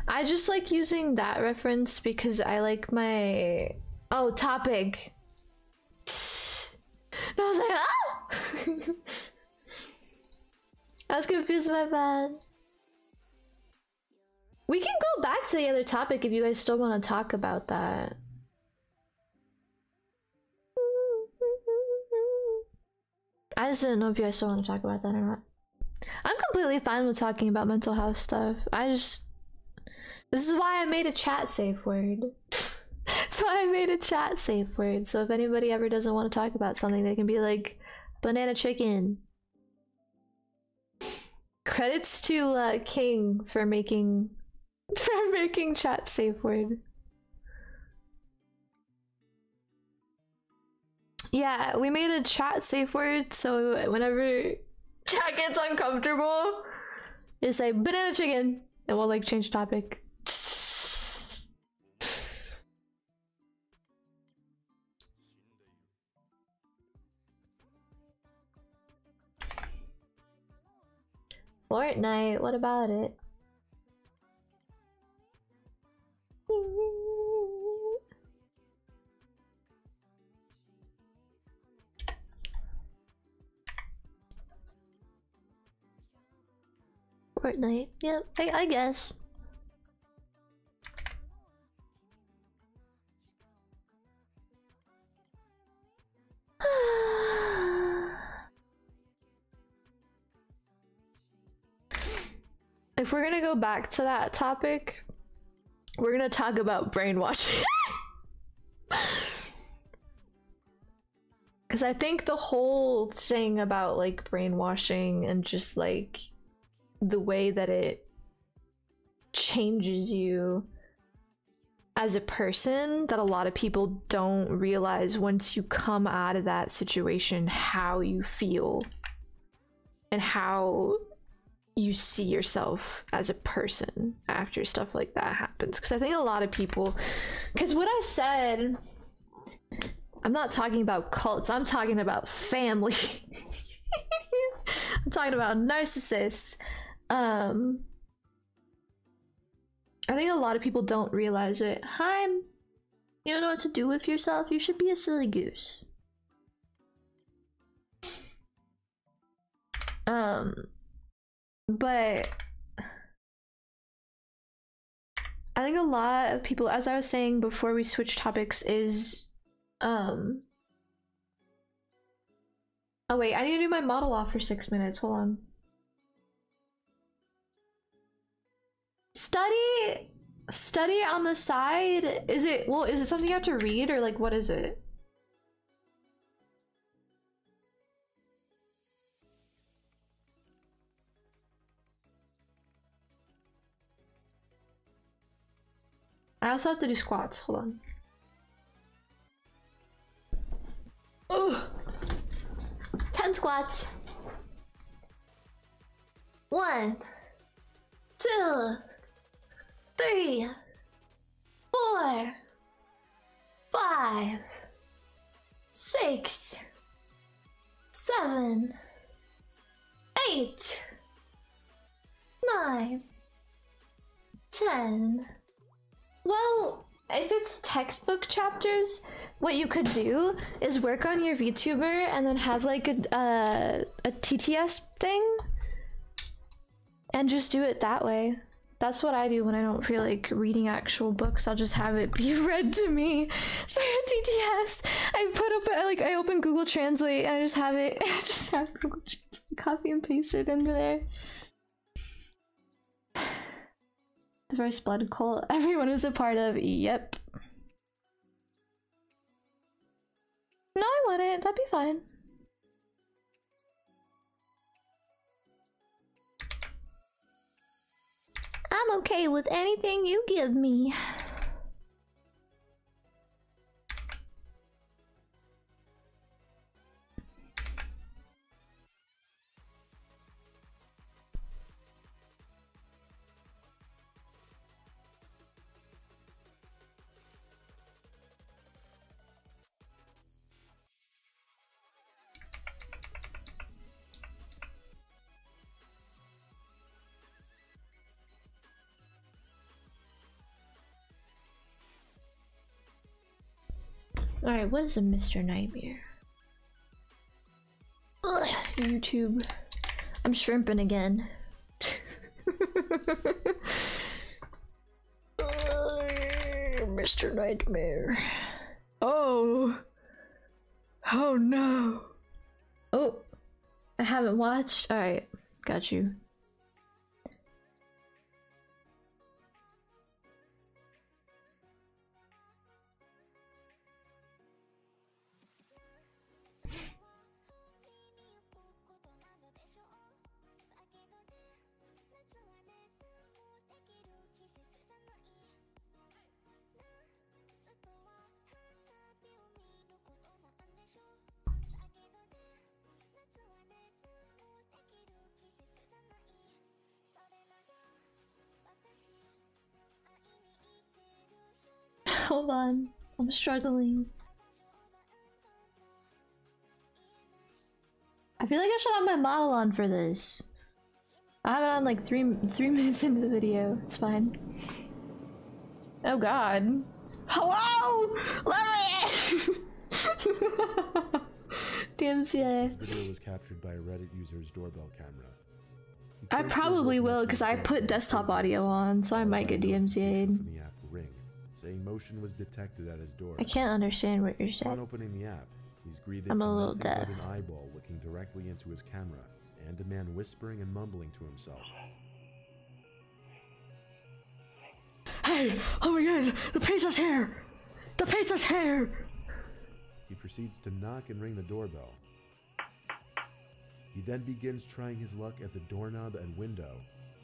I just like using that reference because I like my oh topic. I was like, ah! I was confused, my bad. We can go back to the other topic if you guys still want to talk about that. I just didn't know if you guys still want to talk about that or not. I'm completely fine with talking about mental health stuff. I just. This is why I made a chat safe word. That's why I made a chat safe word. So if anybody ever doesn't want to talk about something, they can be like, banana chicken. Credits to uh, King for making for making chat safe word. Yeah, we made a chat safe word so whenever chat gets uncomfortable, just say banana chicken and we'll like change topic. Fortnite, what about it? Fortnite, yeah, I, I guess. if we're gonna go back to that topic, we're gonna talk about brainwashing. Because I think the whole thing about like brainwashing and just like the way that it changes you as a person that a lot of people don't realize once you come out of that situation how you feel and how you see yourself as a person after stuff like that happens. Because i think a lot of people because what i said i'm not talking about cults i'm talking about family. I'm talking about narcissists. Um i think a lot of people don't realize it. Hi you don't know what to do with yourself? You should be a silly goose. Um but I think a lot of people, as I was saying before we switch topics, is um. Oh wait, I need to do my model off for six minutes. Hold on. Study, study on the side. Is it well? Is it something you have to read or like what is it? I also have to do squats. Hold on. Ugh. 10 squats. One, two, three, four, five, six, seven, eight, nine, ten. Well, if it's textbook chapters, what you could do is work on your VTuber and then have like a uh, a TTS thing, and just do it that way. That's what I do when I don't feel like reading actual books. I'll just have it be read to me through TTS. I put up like I open Google Translate and I just have it. I just have Google Translate copy and paste it into there. The first blood cult everyone is a part of. Yep. No, I wouldn't. That'd be fine. I'm okay with anything you give me. Alright, what is a Mr. Nightmare? Ugh, YouTube. I'm shrimping again. Mr. Nightmare. Oh. Oh no. Oh. I haven't watched. Alright, got you. On. I'm struggling. I feel like I should have my model on for this. I have it on like three three minutes into the video. It's fine. Oh god. Hello! Let me DMCA. This video was captured by a Reddit user's doorbell camera. I probably will because I put desktop audio on, so I might get DMCA'd. Saying motion was detected at his door. I can't understand what you're On saying. opening the app, he's greeted I'm a little deaf. an eyeball looking directly into his camera, and a man whispering and mumbling to himself. Hey! Oh my god! The pizza's here! The pizza's here! He proceeds to knock and ring the doorbell. He then begins trying his luck at the doorknob and window,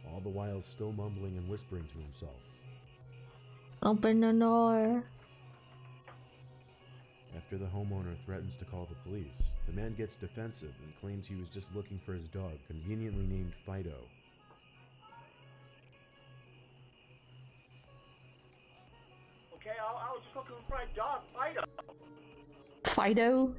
all the while still mumbling and whispering to himself. Open the door. After the homeowner threatens to call the police, the man gets defensive and claims he was just looking for his dog, conveniently named Fido. Okay, I, I was just looking for my dog, Fido. Fido?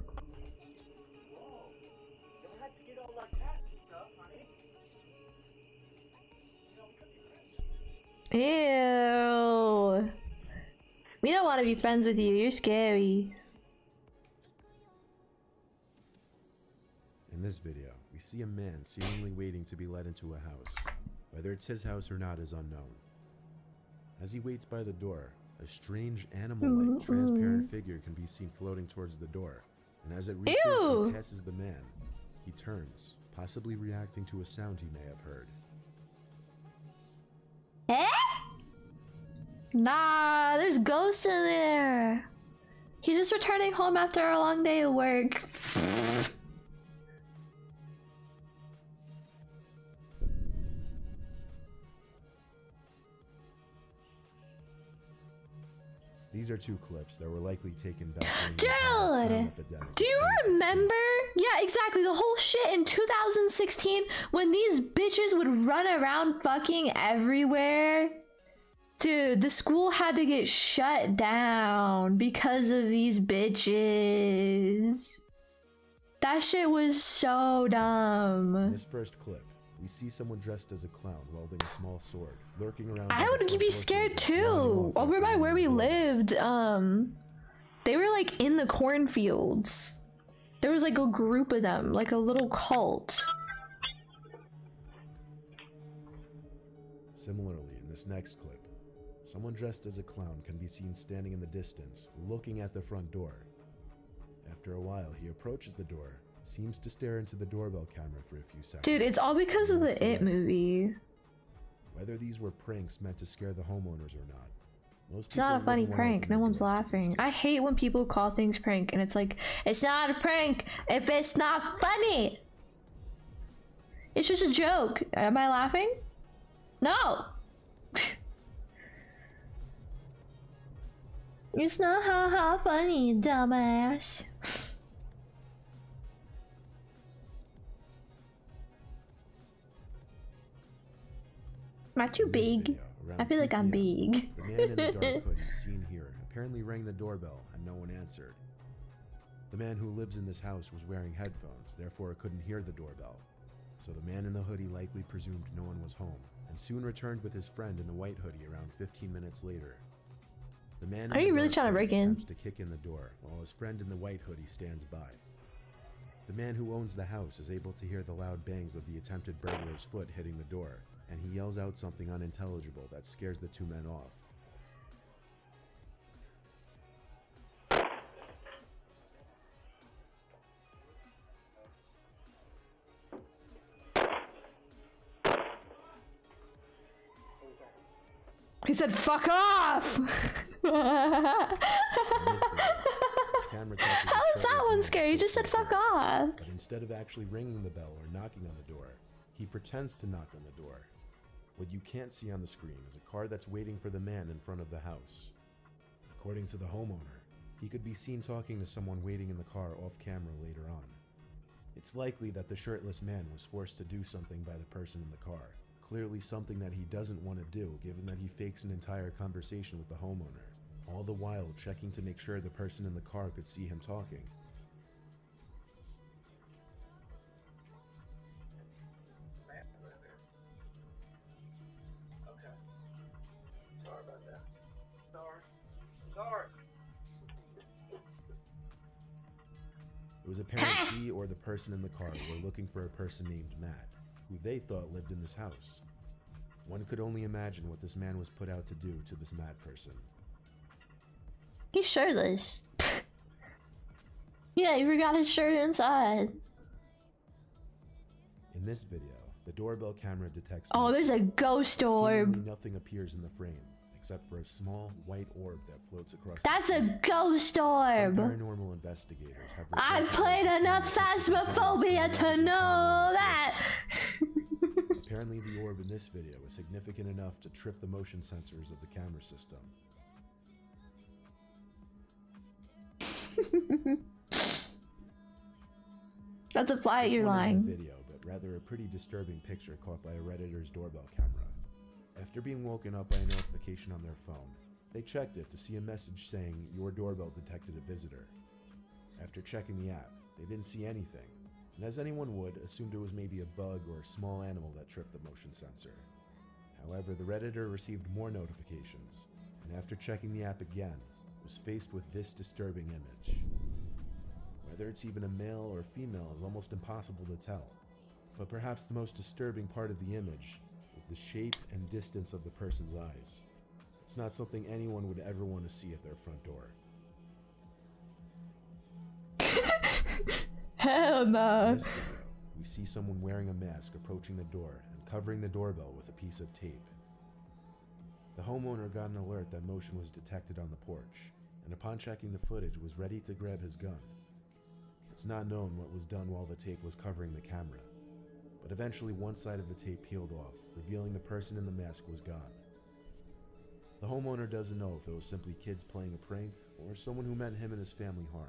Ew. We don't want to be friends with you. You're scary. In this video, we see a man seemingly waiting to be let into a house. Whether it's his house or not is unknown. As he waits by the door, a strange animal-like transparent figure can be seen floating towards the door. And as it reaches Ew. and passes the man, he turns, possibly reacting to a sound he may have heard. Eh? Nah, there's ghosts in there. He's just returning home after a long day of work. These are two clips that were likely taken back Dude! Do you remember? Yeah, exactly. The whole shit in 2016 when these bitches would run around fucking everywhere. Dude, the school had to get shut down because of these bitches. That shit was so dumb. this first clip, we see someone dressed as a clown wielding a small sword, lurking around. I would be scared too. Over by where we lived, um, they were like in the cornfields. There was like a group of them, like a little cult. Similarly, in this next clip, someone dressed as a clown can be seen standing in the distance, looking at the front door. After a while, he approaches the door, seems to stare into the doorbell camera for a few seconds. Dude, it's all because of the It movie. Whether these were pranks meant to scare the homeowners or not. Most It's not a funny prank. No one's laughing. I hate when people call things prank and it's like, it's not a prank if it's not funny. It's just a joke. Am I laughing? No. it's not ha ha funny, dumbass. Am I too big? I feel like I'm big. The man in the dark hoodie seen here apparently rang the doorbell and no one answered. The man who lives in this house was wearing headphones, therefore couldn't hear the doorbell. So the man in the hoodie likely presumed no one was home and soon returned with his friend in the white hoodie around 15 minutes later. The man Are you really trying to break in? attempts to kick in the door while his friend in the white hoodie stands by. The man who owns the house is able to hear the loud bangs of the attempted burglar's foot hitting the door, and he yells out something unintelligible that scares the two men off. He said, "Fuck off." In this video, the camera catches a How is that one scary? He just said, "Fuck off." But instead of actually ringing the bell or knocking on the door, he pretends to knock on the door. What you can't see on the screen is a car that's waiting for the man in front of the house. According to the homeowner, he could be seen talking to someone waiting in the car off camera later on. It's likely that the shirtless man was forced to do something by the person in the car. Clearly, something that he doesn't want to do, given that he fakes an entire conversation with the homeowner, all the while checking to make sure the person in the car could see him talking. It was apparent he or the person in the car were looking for a person named Matt, who they thought lived in this house. One could only imagine what this man was put out to do to this Matt person. He's shirtless. yeah, he forgot his shirt inside. In this video, the doorbell camera detects. Oh, there's a ghost orb. Nothing appears in the frame except for a small white orb that floats across. the That's a ghost Some orb. paranormal investigators have. I've played enough phasmophobia to know that. Apparently, the orb in this video is significant enough to trip the motion sensors of the camera system. That's a fly. This You're one isn't a lying. video, but rather a pretty disturbing picture caught by a Redditor's doorbell camera. After being woken up by a notification on their phone, they checked it to see a message saying your doorbell detected a visitor. After checking the app, they didn't see anything, and as anyone would, assumed it was maybe a bug or a small animal that tripped the motion sensor. However, the Redditor received more notifications, and after checking the app again, was faced with this disturbing image. Whether it's even a male or female is almost impossible to tell, but perhaps the most disturbing part of the image the shape and distance of the person's eyes. It's not something anyone would ever want to see at their front door. Hell no! In this video, we see someone wearing a mask approaching the door and covering the doorbell with a piece of tape. The homeowner got an alert that motion was detected on the porch, and upon checking the footage was ready to grab his gun. It's not known what was done while the tape was covering the camera, but eventually one side of the tape peeled off, revealing the person in the mask was gone. The homeowner doesn't know if it was simply kids playing a prank or someone who meant him and his family harm.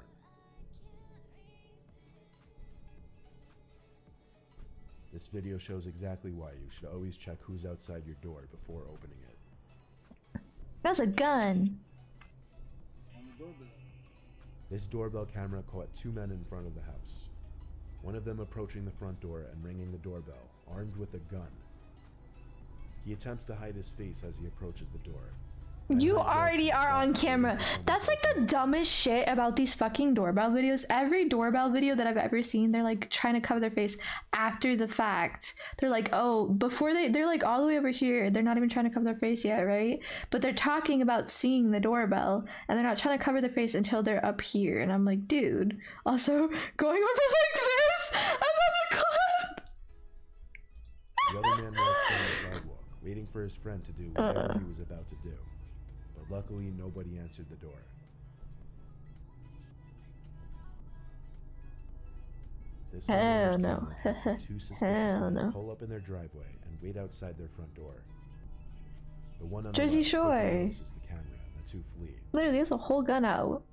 This video shows exactly why you should always check who's outside your door before opening it. That's a gun. This doorbell camera caught two men in front of the house. One of them approaching the front door and ringing the doorbell, armed with a gun. He attempts to hide his face as he approaches the door. You hides off to already are on camera. That's like the dumbest shit about these fucking doorbell videos. Every doorbell video that I've ever seen, they're like trying to cover their face after the fact. They're like, oh, before they, they're like all the way over here. They're not even trying to cover their face yet, right? But they're talking about seeing the doorbell and they're not trying to cover their face until they're up here. And I'm like, dude, also going over like this. I love the clip. The other man walks down the sidewalk, waiting for his friend to do whatever Uh-uh. he was about to do. But luckily, nobody answered the door. This Hell no. two suspicious Hell no. pull up in their driveway and wait outside their front door. The one on Jersey the Shore. the camera, the two flee. Literally, there's a whole gun out.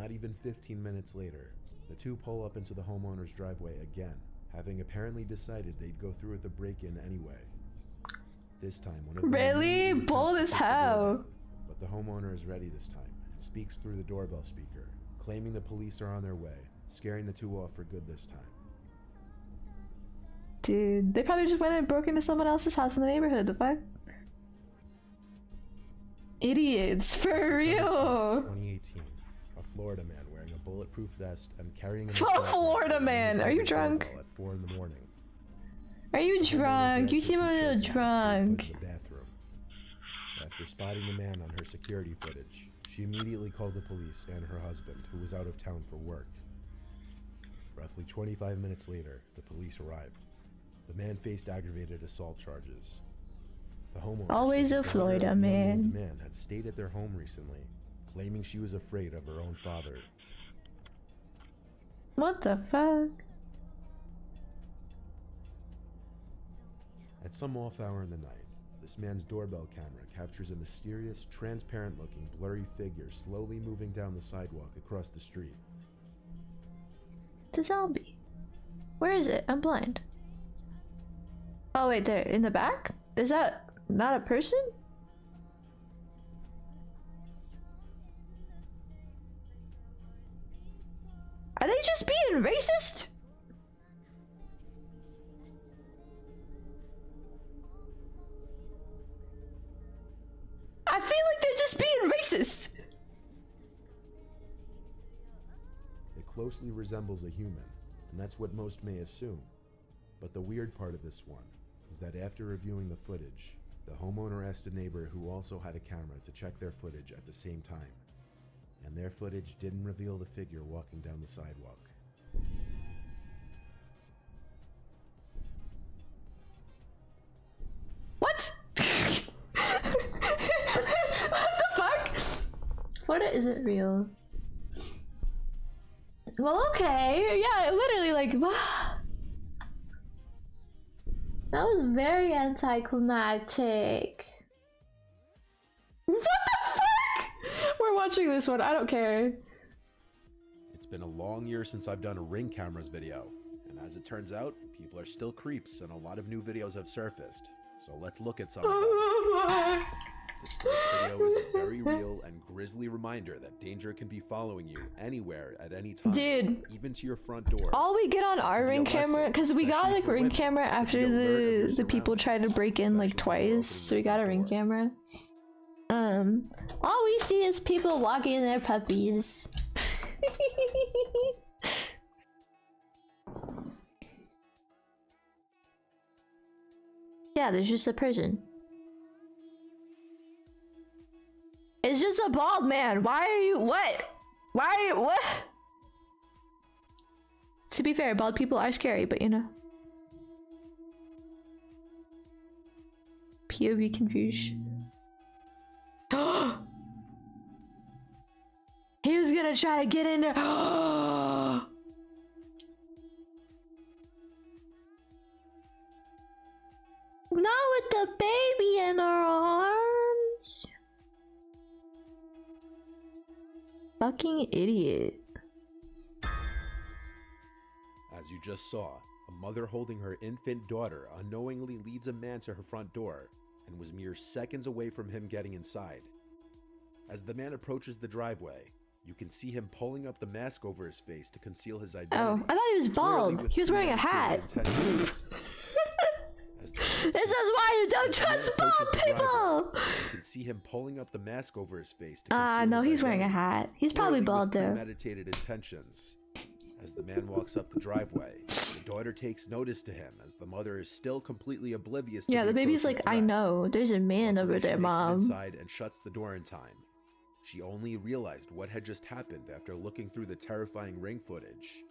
Not even 15 minutes later, the two pull up into the homeowner's driveway again, having apparently decided they'd go through with the break-in anyway. This time, one of them Really? Bold as to kick the door hell. But the homeowner is ready this time and speaks through the doorbell speaker, claiming the police are on their way, scaring the two off for good this time. Dude, they probably just went and broke into someone else's house in the neighborhood. The fuck? Idiots, for September real. 2018. A Florida man wearing a bulletproof vest and carrying a Florida man, are you drunk? At four in the morning. Are you drunk? You seem a little children and stayed drunk. in the bathroom. After spotting the man on her security footage, she immediately called the police and her husband, who was out of town for work. Roughly 25 minutes later, the police arrived. The man faced aggravated assault charges. The homeowner Always a Florida man. man had stayed at their home recently, claiming she was afraid of her own father. What the fuck? At some off hour in the night, this man's doorbell camera captures a mysterious, transparent looking, blurry figure slowly moving down the sidewalk across the street. It's a zombie. Where is it? I'm blind. Oh wait, there in the back. Is that not a person? Are they just being racist? I feel like they're just being racist. It closely resembles a human, and that's what most may assume. But the weird part of this one is that after reviewing the footage, the homeowner asked a neighbor who also had a camera to check their footage at the same time. And their footage didn't reveal the figure walking down the sidewalk. What? what the fuck? Florida isn't real. Well, okay. Yeah, literally, like, that was very anticlimactic. What the fuck? We're watching this one. I don't care. It's been a long year since I've done a ring cameras video, and as it turns out, people are still creeps and a lot of new videos have surfaced. So let's look at some of them. This first video is a very real and grisly reminder that danger can be following you anywhere at any time. Dude. Even to your front door. All we get on our ring camera, because we got like ring camera after alert of your the the people tried to break in like especially when you're twice, so we got a ring camera. Um, all we see is people walking their puppies. yeah, there's just a person. It's just a bald man. Why are you what? Why what? To be fair, bald people are scary, but you know. POV confusion. he was gonna try to get in there. Not with the baby in her arms. fucking idiot. As you just saw, a mother holding her infant daughter unknowingly leads a man to her front door and was mere seconds away from him getting inside. As the man approaches the driveway, you can see him pulling up the mask over his face to conceal his identity. Oh, I thought he was bald. He was wearing a hat. premeditated intentions. As the- This is why you don't as the man trust bald driveway, people! You can see him pulling up the mask over his face to Ah, conceal no, he's wearing a hat. He's probably bald though. premeditated intentions. As the man walks up the driveway, the daughter takes notice to him as the mother is still completely oblivious. To Yeah, the baby's like, I know, there's a man over there, mom. Inside and shuts the door in time. She only realized what had just happened after looking through the terrifying ring footage.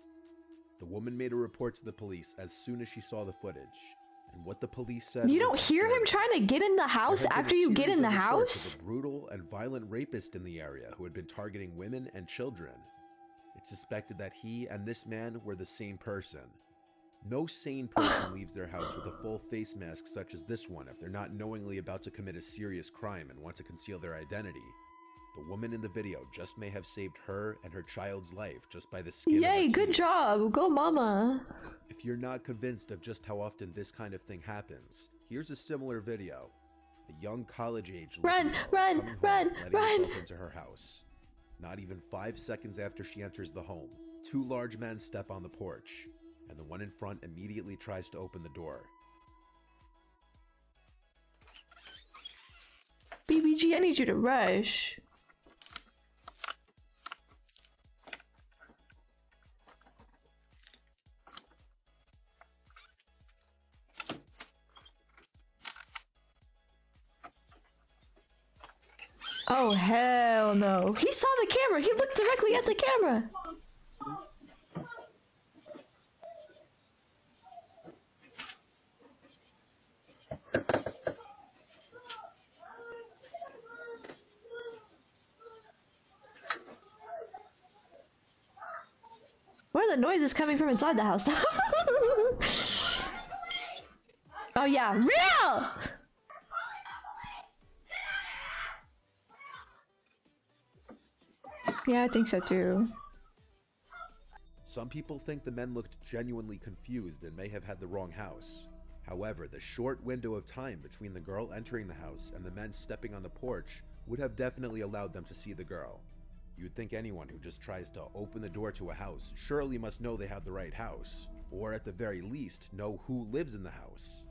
The woman made a report to the police as soon as she saw the footage, and what the police said. You don't hear him trying to get in the house had been a after you get in the house? Of a brutal and violent rapist in the area who had been targeting women and children. It's suspected that he and this man were the same person. No sane person leaves their house with a full face mask such as this one if they're not knowingly about to commit a serious crime and want to conceal their identity. The woman in the video just may have saved her and her child's life just by the skin Yay, good teeth. job. Go, mama. If you're not convinced of just how often this kind of thing happens, here's a similar video. A young college-age Run, lady girl is run, home, run, run. into her house. Not even five seconds after she enters the home, two large men step on the porch, and the one in front immediately tries to open the door. BBG, I need you to rush. Oh hell no. He saw the camera. He looked directly at the camera. Where is coming from inside the house? oh yeah, real! Yeah, I think so too. Some people think the men looked genuinely confused and may have had the wrong house. However, the short window of time between the girl entering the house and the men stepping on the porch would have definitely allowed them to see the girl. You'd think anyone who just tries to open the door to a house surely must know they have the right house, or at the very least, know who lives in the house.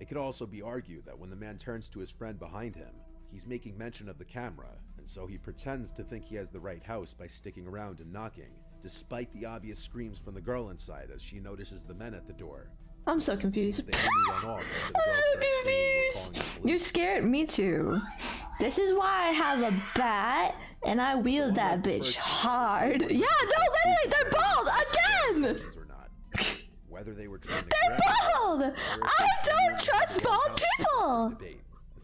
It could also be argued that when the man turns to his friend behind him, he's making mention of the camera, and so he pretends to think he has the right house by sticking around and knocking, despite the obvious screams from the girl inside as she notices the men at the door. I'm so confused. they only went off after the girl I'm and confused. You're scared? Me too. This is why I have a bat and I wield that bitch hard. Yeah, no, literally, they're bald again! intentions or not. Whether they were They're bald! I don't trust bald house is up for people!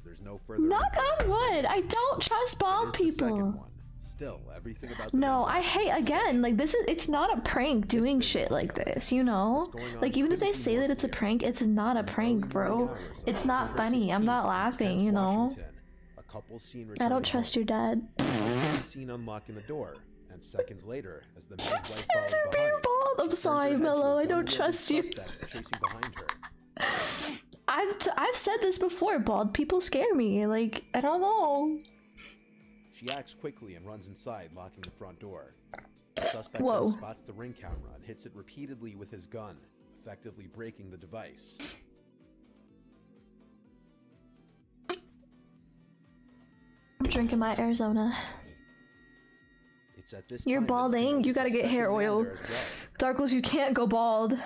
there's no further Knock on wood. I don't trust bald It is the second people. Still, everything about No, I hate again. Like this is it's not a prank doing shit like this, you know? what's going on Like even if they say that it's a prank, it's not a prank, bro. morning hours of It's not funny. I'm not laughing, you know? Washington, a couple seen I don't trust your dad. Seen unlocking the door, and seconds later, as the man's wife follows behind, bald. I'm sorry, her head to Mello. I don't trust you. chasing behind her. I've t- I've said this before. Bald people scare me. Like I don't know. She acts quickly and runs inside, locking the front door. The suspect Whoa. spots the ring camera and hits it repeatedly with his gun, effectively breaking the device. I'm drinking my Arizona. At this You're time that we balding, you gotta get hair oil. well. Darkles, you can't go bald.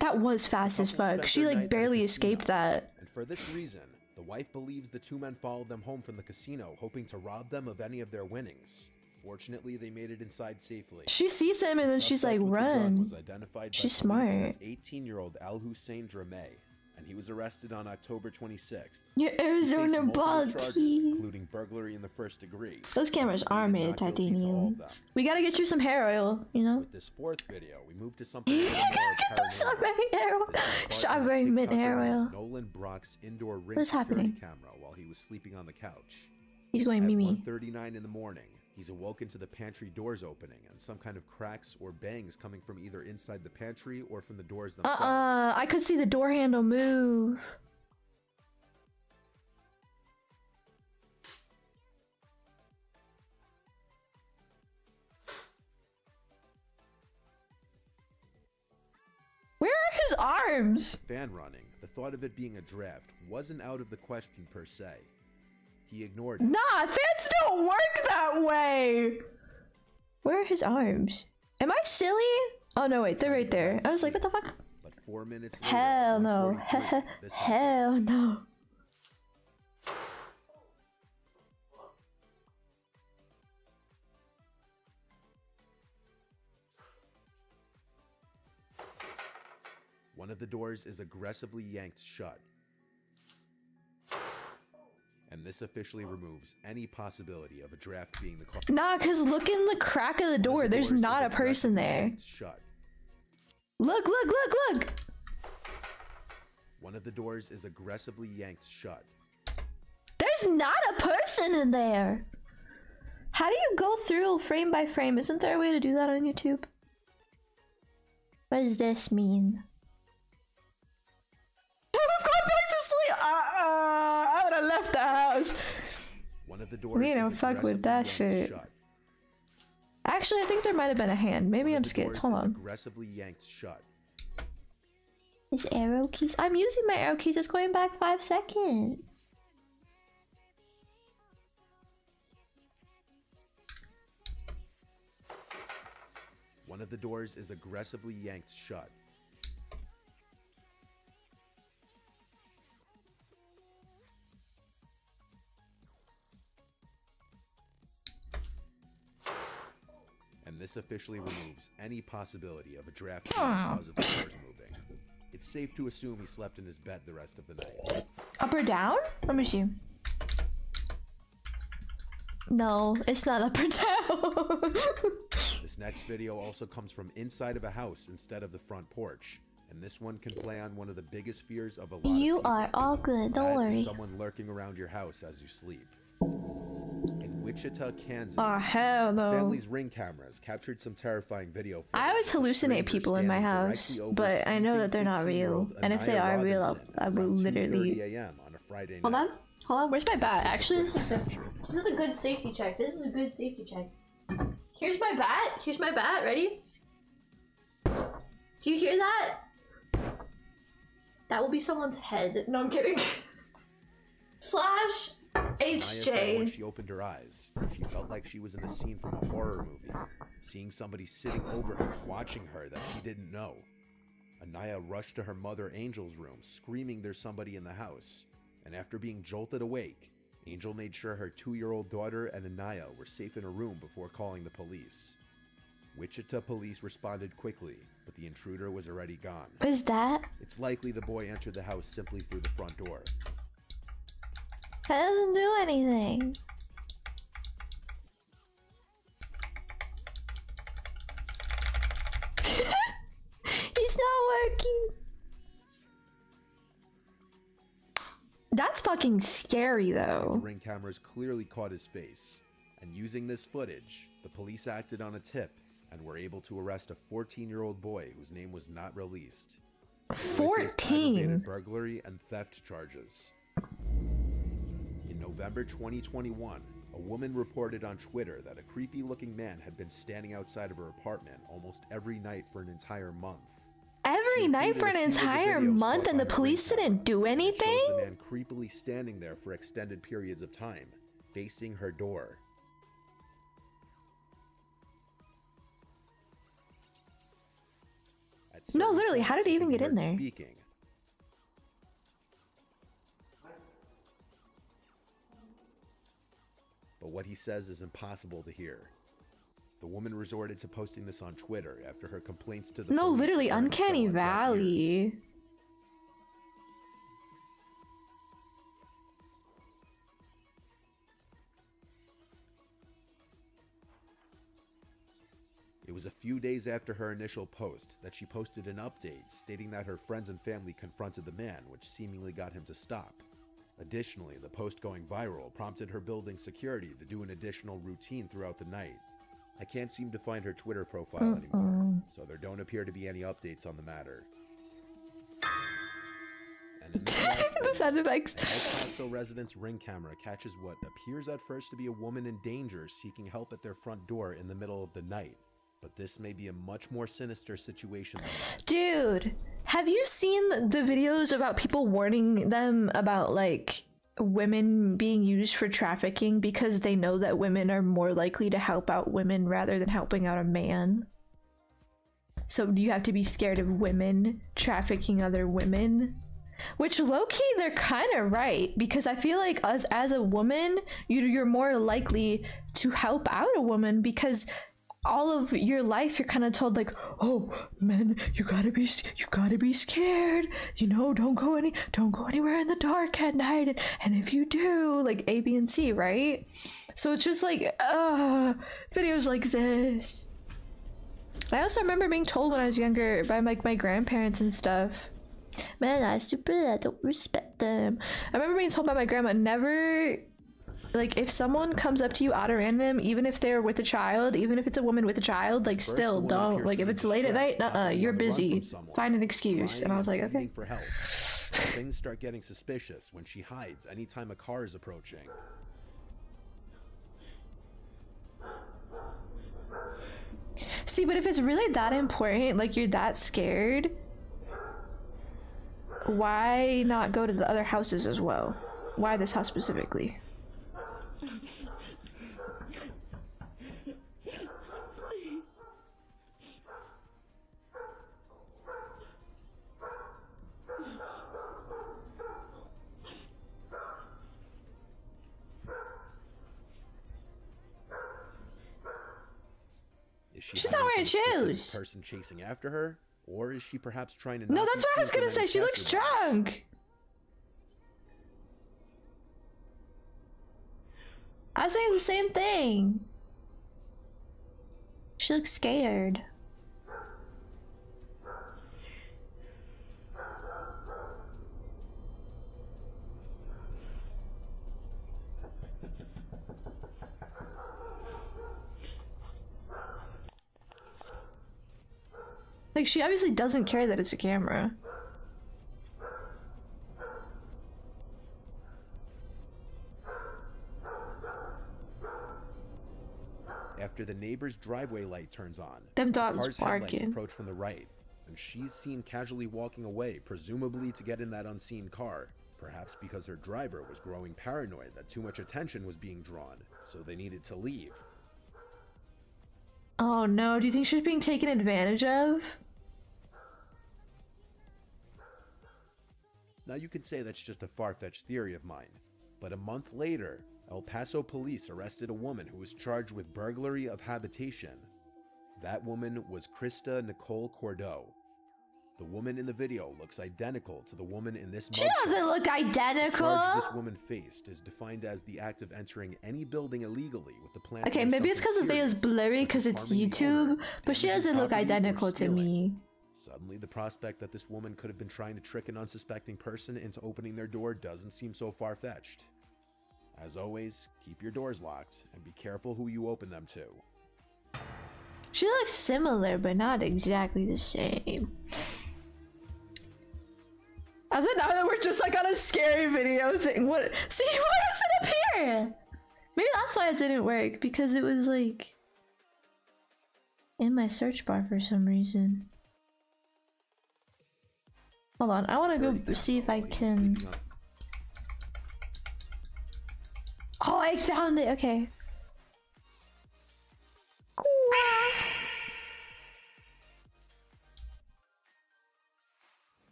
That was fast as fuck. She like barely escaped that. And for this reason, the wife believes the two men followed them home from the casino, hoping to rob them of any of their winnings. Fortunately, they made it inside safely. She sees him and then she's like, the run. identified She's smart. 18-year-old Al Hussein Drameh, and he was arrested on October 26th. Your Arizona charges, including burglary in the first degree. Those cameras are made of not guilty to all titanium. of. We gotta get you some hair oil, you know? With this fourth video, we move to something a little more paranormal. Strawberry hair oil. This is caught on a Strawberry mint hair oil. Nolan Brock's indoor ring What is happening? camera while he was sleeping on the couch. He's going At Mimi. 1:39 in the morning, He's awoken to the pantry doors opening and some kind of cracks or bangs coming from either inside the pantry or from the doors Uh themselves. uh, I could see the door handle move. Where are his arms? Fan running, the thought of it being a draft wasn't out of the question per se. He ignored it. Nah, fans don't work that way. Where are his arms? Am I silly? Oh no, wait, they're right there. I was like, what the fuck? But four minutes later, Hell no. Hell no. One of the doors is aggressively yanked shut. And this officially removes any possibility of a draft being the cause. Nah, cause look in the crack of the door. There's not a person there. Shut. Look, look, look, look. One of the doors is aggressively yanked shut. There's not a person in there. How do you go through frame by frame? Isn't there a way to do that on YouTube? What does this mean? I've gone back to sleep. Uh, uh, I left the house. One of the doors We is don't fuck with that shit. shut. Actually, I think there might have been a hand. Maybe I'm of the scared. Hold on. Aggressively yanked shut. His arrow keys. I'm using my arrow keys. It's going back five seconds. One of the doors is aggressively yanked shut. This officially removes any possibility of a draft cause of the doors moving. It's safe to assume he slept in his bed the rest of the night. Up or down? Let me see. No, it's not up or down. This next video also comes from inside of a house instead of the front porch. And this one can play on one of the biggest fears of a lot of you are all good. Don't worry. Someone lurking around your house as you sleep. Wichita, Kansas, Oh hell no. family's ring cameras captured some terrifying video. I always hallucinate people in my house, but I know that they're not real. And if they are real, I'll- I will literally- on a Friday Hold on. Hold on. Where's my bat? Actually, this is good. This is a good safety check. This is a good safety check. Here's my bat. Here's my bat. Ready? Do you hear that? That will be someone's head. No, I'm kidding. Slash Said when she opened her eyes, she felt like she was in a scene from a horror movie, seeing somebody sitting over her, watching her that she didn't know. Anaya rushed to her mother Angel's room, screaming there's somebody in the house. And after being jolted awake, Angel made sure her two-year-old daughter and Anaya were safe in a room before calling the police. Wichita police responded quickly, but the intruder was already gone. Is that? It's likely the boy entered the house simply through the front door. That doesn't do anything. It's not working. That's fucking scary though. The ring cameras clearly caught his face, and using this footage, the police acted on a tip and were able to arrest a 14-year-old boy whose name was not released. The boy faced aggravated 14. burglary and theft charges. November 2021, a woman reported on Twitter that a creepy-looking man had been standing outside of her apartment almost every night for an entire month. Every She night for an included a few of the entire month and the police didn't do and it shows anything? the man creepily standing there for extended periods of time, facing her door. No, literally, how did he even get in there? Speaking. But what he says is impossible to hear. The woman resorted to posting this on Twitter after her complaints to the No, literally, Uncanny. Valley. It was a few days after her initial post that she posted an update stating that her friends and family confronted the man, which seemingly got him to stop. Additionally, the post going viral prompted her building security to do an additional routine throughout the night. I can't seem to find her Twitter profile anymore, so there don't appear to be any updates on the matter. And in the sound effects. El Paso resident's ring camera catches what appears at first to be a woman in danger seeking help at their front door in the middle of the night. But this may be a much more sinister situation than that. Dude, have you seen the videos about people warning them about like women being used for trafficking because they know that women are more likely to help out women rather than helping out a man? So do you have to be scared of women trafficking other women? Which low key, they're kind of right because I feel like as as a woman, you you're more likely to help out a woman because all of your life you're kind of told like, oh men, you gotta be you gotta be scared. You know, don't go any don't go anywhere in the dark at night. And, and if you do, like A, B, and C, right? So it's just like, uh, videos like this. I also remember being told when I was younger by like my grandparents and stuff. Man, I stupid. I don't respect them. I remember being told by my grandma never, like, if someone comes up to you out of random, even if they're with a child, even if it's a woman with a child, like, First, still don't. Like, if it's late at night, uh, uh you're on the run busy. Find an excuse. And I was like, okay. for help. Things start getting suspicious when she hides anytime a car is approaching. See, but if it's really that important, like you're that scared, why not go to the other houses as well? Why this house specifically? Is she She's not wearing from a specific shoes. Person chasing after her, or is she perhaps trying to? No, that's what I was gonna say. She looks drunk. I was saying the same thing. She looks scared. Like she obviously doesn't care that it's a camera. After the neighbor's driveway light turns on, Them the dogs car's headlights barking. approach from the right, and she's seen casually walking away, presumably to get in that unseen car. Perhaps because her driver was growing paranoid that too much attention was being drawn, so they needed to leave. Oh no, do you think she was being taken advantage of? Now, you could say that's just a far fetched theory of mine, but a month later, El Paso police arrested a woman who was charged with burglary of habitation. That woman was Krista Nicole Cordeau. The woman in the video looks identical to the woman in this She doesn't look The identical. charge this woman faced is defined as the act of entering any building illegally with the plan. Okay, maybe it's because the something is blurry because it's YouTube, owner, but she doesn't look identical to me. Suddenly, the prospect that this woman could have been trying to trick an unsuspecting person into opening their door doesn't seem so far fetched. As always, keep your doors locked and be careful who you open them to. She looks similar, but not exactly the same. I think now that we're just like on a scary video thing. What? See, why does it appear? Maybe that's why it didn't work because it was like in my search bar for some reason. Hold on, I want to go see if I can. Oh, I found it. Okay.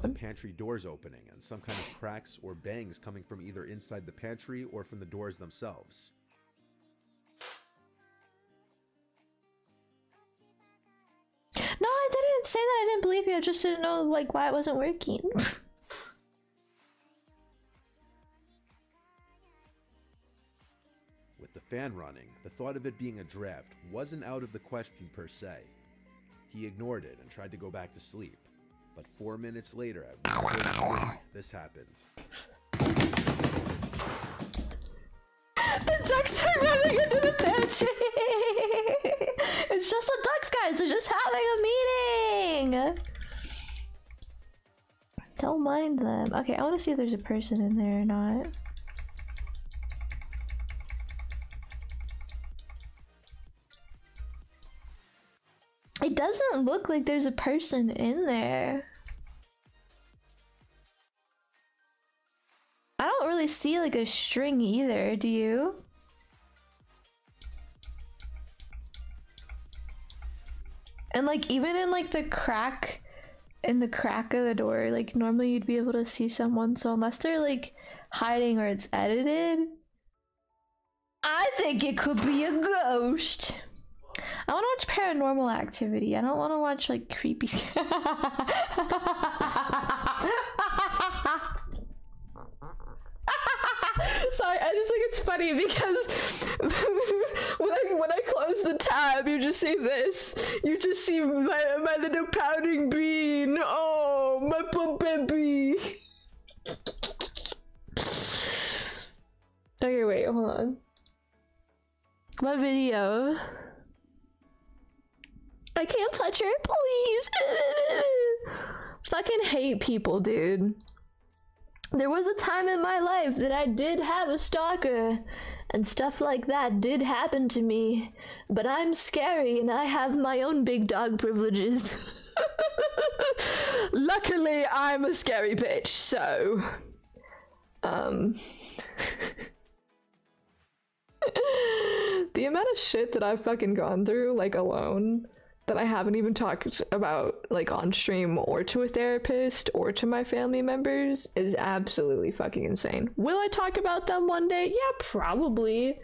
The pantry doors opening and some kind of cracks or bangs coming from either inside the pantry or from the doors themselves. Didn't say that. I didn't believe you. I just didn't know like why it wasn't working. With the fan running, the thought of it being a draft wasn't out of the question per se. He ignored it and tried to go back to sleep. But four minutes later, at this happened. The ducks are running into the pantry. it's just the ducks, guys. They're just having a meeting. Don't mind them. Okay, I want to see if there's a person in there or not. It doesn't look like there's a person in there. I don't really see like a string either, do you? And like even in like the crack in the crack of the door, like normally you'd be able to see someone, so unless they're like hiding or it's edited, I think it could be a ghost. I want to watch paranormal activity. I don't want to watch like creepy. Sorry, I just think it's funny because when I when I close the tab, you just see this. You just see my my little pouting bean. Oh, my poor baby. okay, wait, hold on. My video. I can't touch her, please. Fucking hate people, dude. There was a time in my life that I did have a stalker, and stuff like that did happen to me. But I'm scary and I have my own big dog privileges. Luckily, I'm a scary bitch, so. Um. the amount of shit that I've fucking gone through, like alone, that I haven't even talked about like on stream or to a therapist or to my family members is absolutely fucking insane. Will I talk about them one day? Yeah, probably.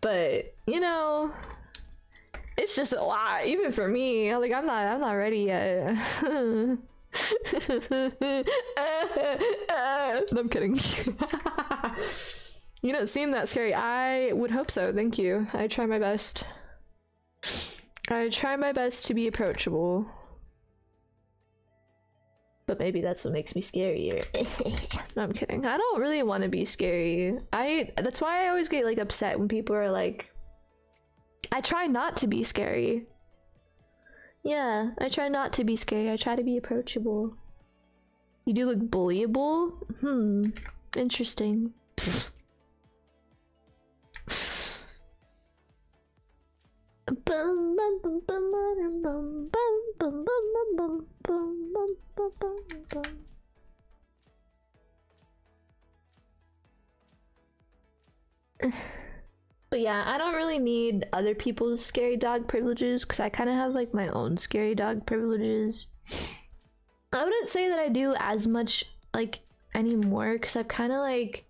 But, you know, it's just a lot even for me. Like I'm not I'm not ready yet. I'm kidding. you don't seem that scary. I would hope so. Thank you. I try my best. I try my best to be approachable. But maybe that's what makes me scarier. no, I'm kidding. I don't really want to be scary. I that's why I always get like upset when people are like I try not to be scary. Yeah, I try not to be scary. I try to be approachable. You do look bullyable? Hmm. Interesting. But yeah, I don't really need other people's scary dog privileges because I kind of have like my own scary dog privileges. I wouldn't say that I do as much like anymore because I've kind of like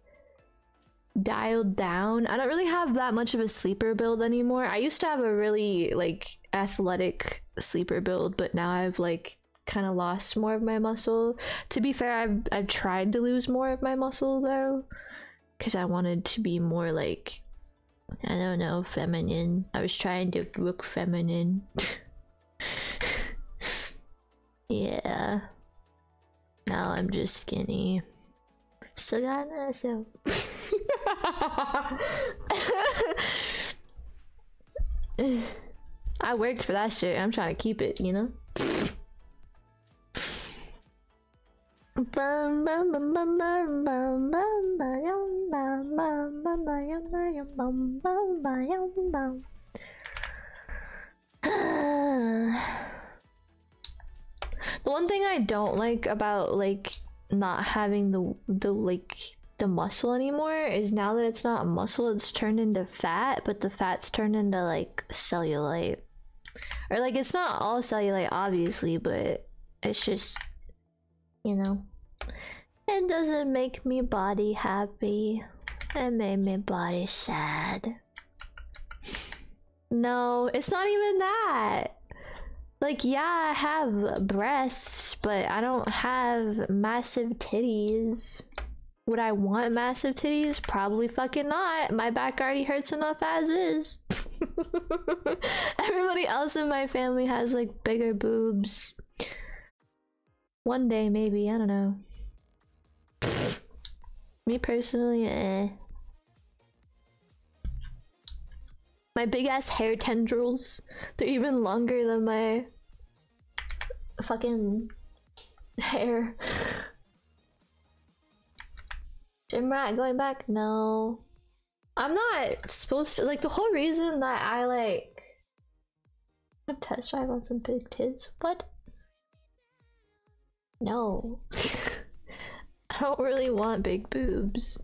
dialed down. I don't really have that much of a sleeper build anymore. I used to have a really like athletic sleeper build, but now I've like kind of lost more of my muscle. To be fair, I've I've tried to lose more of my muscle though cuz I wanted to be more like I don't know, feminine. I was trying to look feminine. yeah. Now I'm just skinny. Still got an ass out. I worked for that shit. I'm trying to keep it, you know? The one thing I don't like about like not having the the like the muscle anymore is now that it's not muscle, it's turned into fat, but the fat's turned into like cellulite. Or like it's not all cellulite obviously, but it's just you know. It doesn't make me body happy. It made me body sad. No, it's not even that. Like, yeah, I have breasts, but I don't have massive titties. Would I want massive titties? Probably fucking not. My back already hurts enough as is. Everybody else in my family has like bigger boobs. One day, maybe. I don't know. Me personally, eh. My big ass hair tendrils, they're even longer than my fucking hair. Gym rat going back? No. I'm not supposed to like the whole reason that I like test drive on some big tits. What? No. I don't really want big boobs.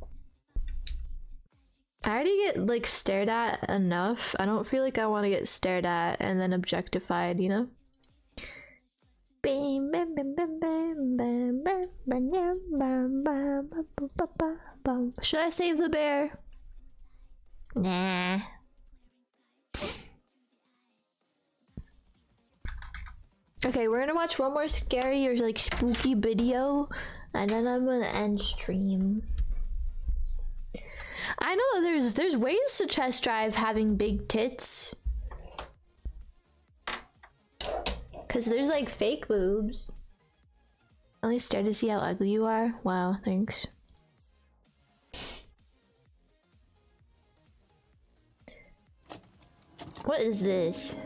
I already get like stared at enough. I don't feel like I want to get stared at and then objectified, you know? Should I save the bear? Nah. Okay, we're gonna watch one more scary or like spooky video and then I'm gonna end stream. I know there's there's ways to test drive having big tits. Cause there's like fake boobs. At least stare to see how ugly you are. Wow, thanks. What is this?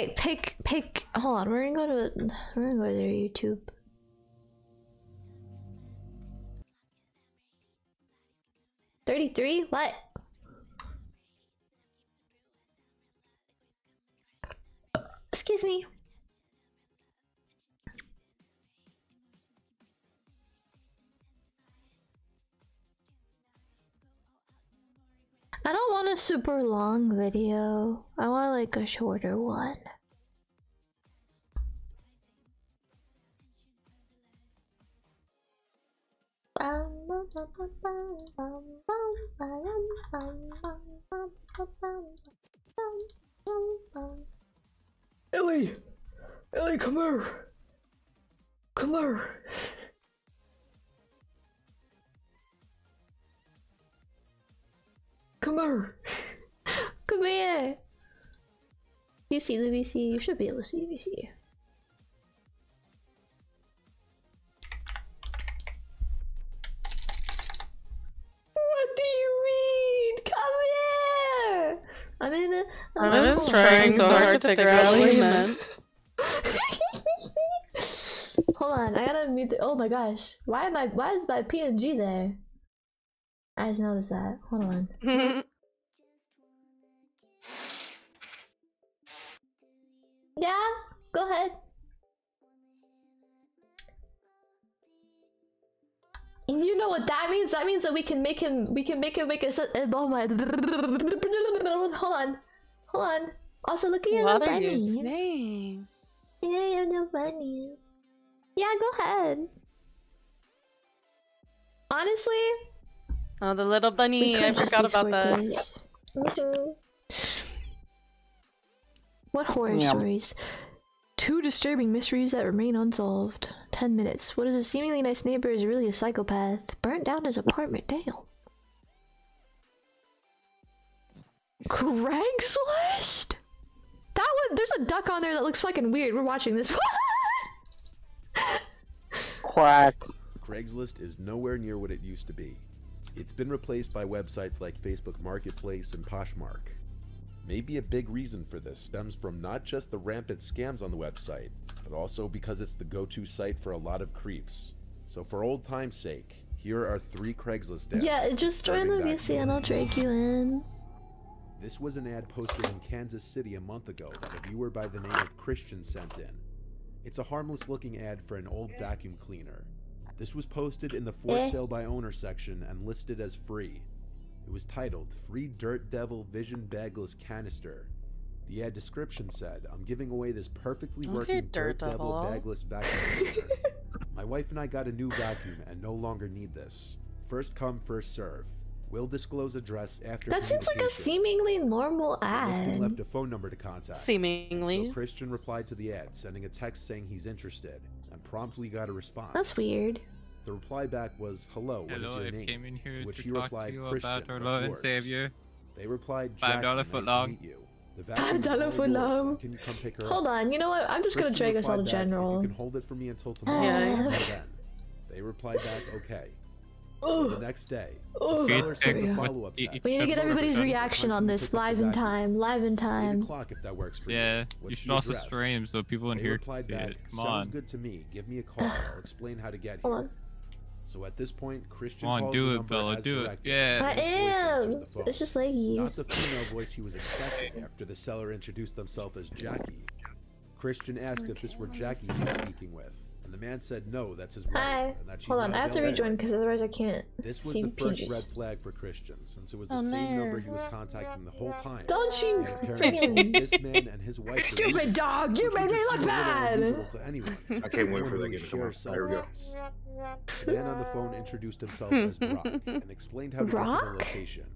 Okay, pick pick hold on, we're gonna go to we're gonna go to their YouTube. Thirty-three? What? Excuse me. I don't want a super long video. I want like a shorter one. Ellie! Ellie, come here! Come here! Come here! Come here. You see the VC? You should be able to see the VC. What do you mean? Come here! I'm in the. I'm I in was the- trying so hard to figure out what he meant. Hold on, I gotta mute the. Oh my gosh, why am I? Why is my PNG there? I just noticed that. Hold on. Yeah, go ahead. You know what that means? That means that we can make him. We can make him make a. Oh my. Hold on, hold on. Also, look at your what little are you bunny. saying? Look at your bunny. Yeah, go ahead. Honestly, Oh, the little bunny. I forgot about that. this. Mhm. What horror Yum. stories? Two disturbing mysteries that remain unsolved. Ten minutes. What is a seemingly nice neighbor is really a psychopath. Burnt down his apartment. Damn. Craigslist? That one, there's a duck on there that looks fucking weird. We're watching this. Quack. Craigslist is nowhere near what it used to be. It's been replaced by websites like Facebook Marketplace and Poshmark. Maybe a big reason for this stems from not just the rampant scams on the website, but also because it's the go to site for a lot of creeps. So, for old time's sake, here are three Craigslist ads. yeah, just join the starting back VC and I'll drag you in. This was an ad posted in Kansas City a month ago that a viewer by the name of Christian sent in. It's a harmless looking ad for an old vacuum cleaner. This was posted in the for Eh. sale by owner section and listed as free. It was titled Free Dirt Devil Vision Bagless Canister. The ad description said, I'm giving away this perfectly Okay, working Dirt Dirt Devil Devil. bagless vacuum. My wife and I got a new vacuum and no longer need this. First come, first serve. We'll disclose address after That seems like a seemingly normal The listing ad. left a phone number to contact. Seemingly. So Christian replied to the ad, sending a text saying he's interested, and promptly got a response. That's weird. The reply back was, "Hello, what is Hello, your I name?" came in here to which to he replied, to you "Christian, about our what's Lord and? Savior. They replied, Five "Jackie, dollar nice to footlong. meet you." The vacuum's done it all for yours. now. When Can you come pick her Hold up? on, you know what? I'm just gonna drag us all to replied back, "If general. You can hold it for me until tomorrow. Yeah. Then. They replied back, okay. So the next day, the Ugh. seller sent a follow-up You- text. We need to get everybody's reaction on this live in time. Live in Eight time. o'clock if that works for Yeah, you. you should also stream so people in They here can replied see back, it. Come Sounds on. good to me. Give me a call. I'll explain how to get Hold here. on. So at this point, Christian Come on, calls do the it, number Bella, do it. Yeah. I and his voice answers am. It's just leggy. Not the female voice he was expecting after the seller introduced themselves as Jackie. Christian asked if this were Jackie he was speaking with, and the man said no, that's his wife, Hi. and that she's Hold on, I have to rejoin because otherwise I can't This was see the first pages. red flag for Christian, since it was oh, the Oh, same number he was contacting the whole time. Don't you And apparently, freaking this man and his wife stupid meeting, dog! You made me look seem a little bad. unusual to anyone, since I can't wait for that who game to come out. There we go. The man on the phone introduced himself as Brock and explained how to get to the location.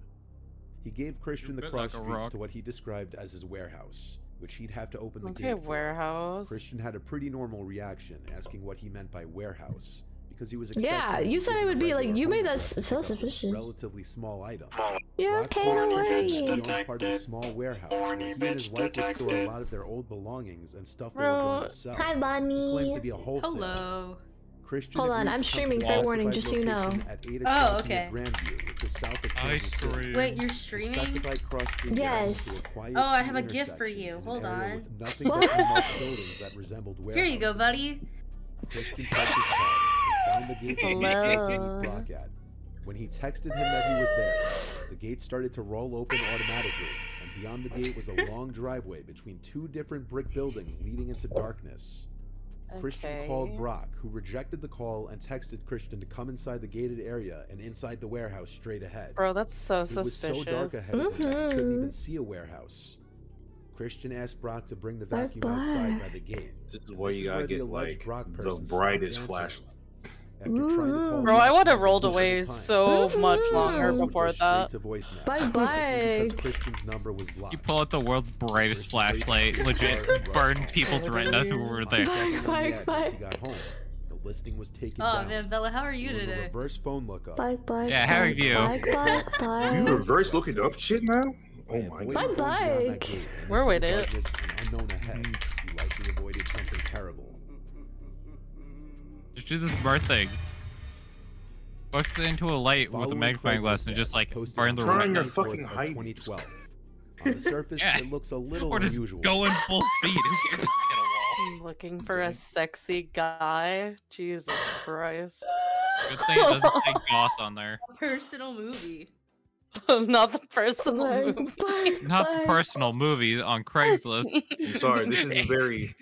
He gave Christian the cross like streets rock. to what he described as his warehouse, which he'd have to open the Okay, gate for. warehouse. Christian had a pretty normal reaction, asking what he meant by warehouse, because he was Yeah, you said it would be like- you made home that address s- to so pick up suspicious. Relatively small item. You're Brock okay, told don't him worry. he owned part of a small warehouse. where He and his wife would store a lot of their old belongings and stuff they were going to sell. Hi, He claimed Bunny. to be a wholesaler. Hello. Christian Hold on, I'm streaming, fair warning, just so you know. At 8 Oh, okay. Grandview, which is south of Kansas City. Wait, you're streaming? street Yes. entrance to a quiet Oh, I have a gift for you. Hold on. with Nothing What? but unmarked buildings that resembled Here you go, buddy. Christian parked his car and found the gate and Hello. to meet Brock at. When he texted him that he was there, the gate started to roll open automatically, and beyond the gate was a long driveway between two different brick buildings leading into darkness. Christian called Brock, who rejected the call and texted Christian to come inside the gated area and inside the warehouse straight ahead. Bro, that's so It was so dark ahead of him that he couldn't even mm-hmm. see a warehouse. Christian asked Brock to bring the Bye vacuum outside by the gate. This is where This you gotta get alleged like Brock the person stopped brightest flashlight. Bro, I would have rolled away so much longer Mhm. would go before that. Bye bye. Christian's number was blocked. You pull out the world's brightest flashlight, for his car legit to run burn off. people's retinas who were there. On checking on the Bye, bye. once he got home, the listing was taken Oh down. man, Bella, how are you today? reverse phone lookup. Bye bye. Yeah, how are you? Bye bye bye. You reverse looking up shit now? Oh my god. going beyond Bye-bye. that gate and Where into it? darkness and unknown ahead, he likely avoided something terrible. Just do the smart thing. Focus it into a light with a magnifying glass and just like posted burn on the Trying July to retina. 24th fucking height. hide 2012. On the surface, Yeah. it looks a little Or just unusual. going full speed. Who cares if you hit a wall? I'm looking for a sexy guy. Jesus Christ. Good thing it doesn't say goth on there. Personal movie. Not the personal movie. Not the personal movie on Craigslist. I'm sorry, this is very,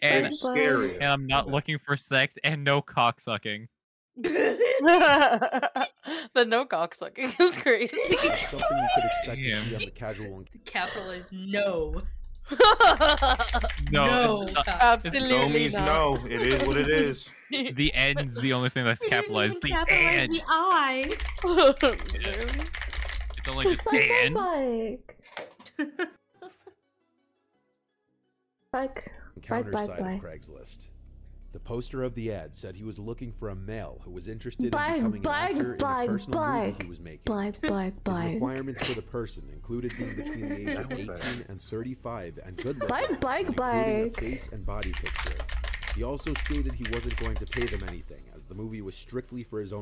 And, very scary. and I'm not looking for sex and no cock sucking. the no cocksucking is crazy. It's something you could expect to see on the casual and Capitalized no. No, no. not- Absolutely No means not. no. It is what it is. the end's the only thing that's capitalized. The Capitalize and. the I. It's only just Bye bye and. Bye. Bye. bye, side bye. of Craigslist. The poster of the ad said he was looking for a male who was interested Bye, in becoming bye, an actor bye, in a personal bye. movie he was making. Bye bye His bye. requirements for the person included being between the age of 18 and 35 and good looking, Bye, bye, including bye. a face and body picture. He also stated he wasn't going to pay them anything, as the movie was strictly for his own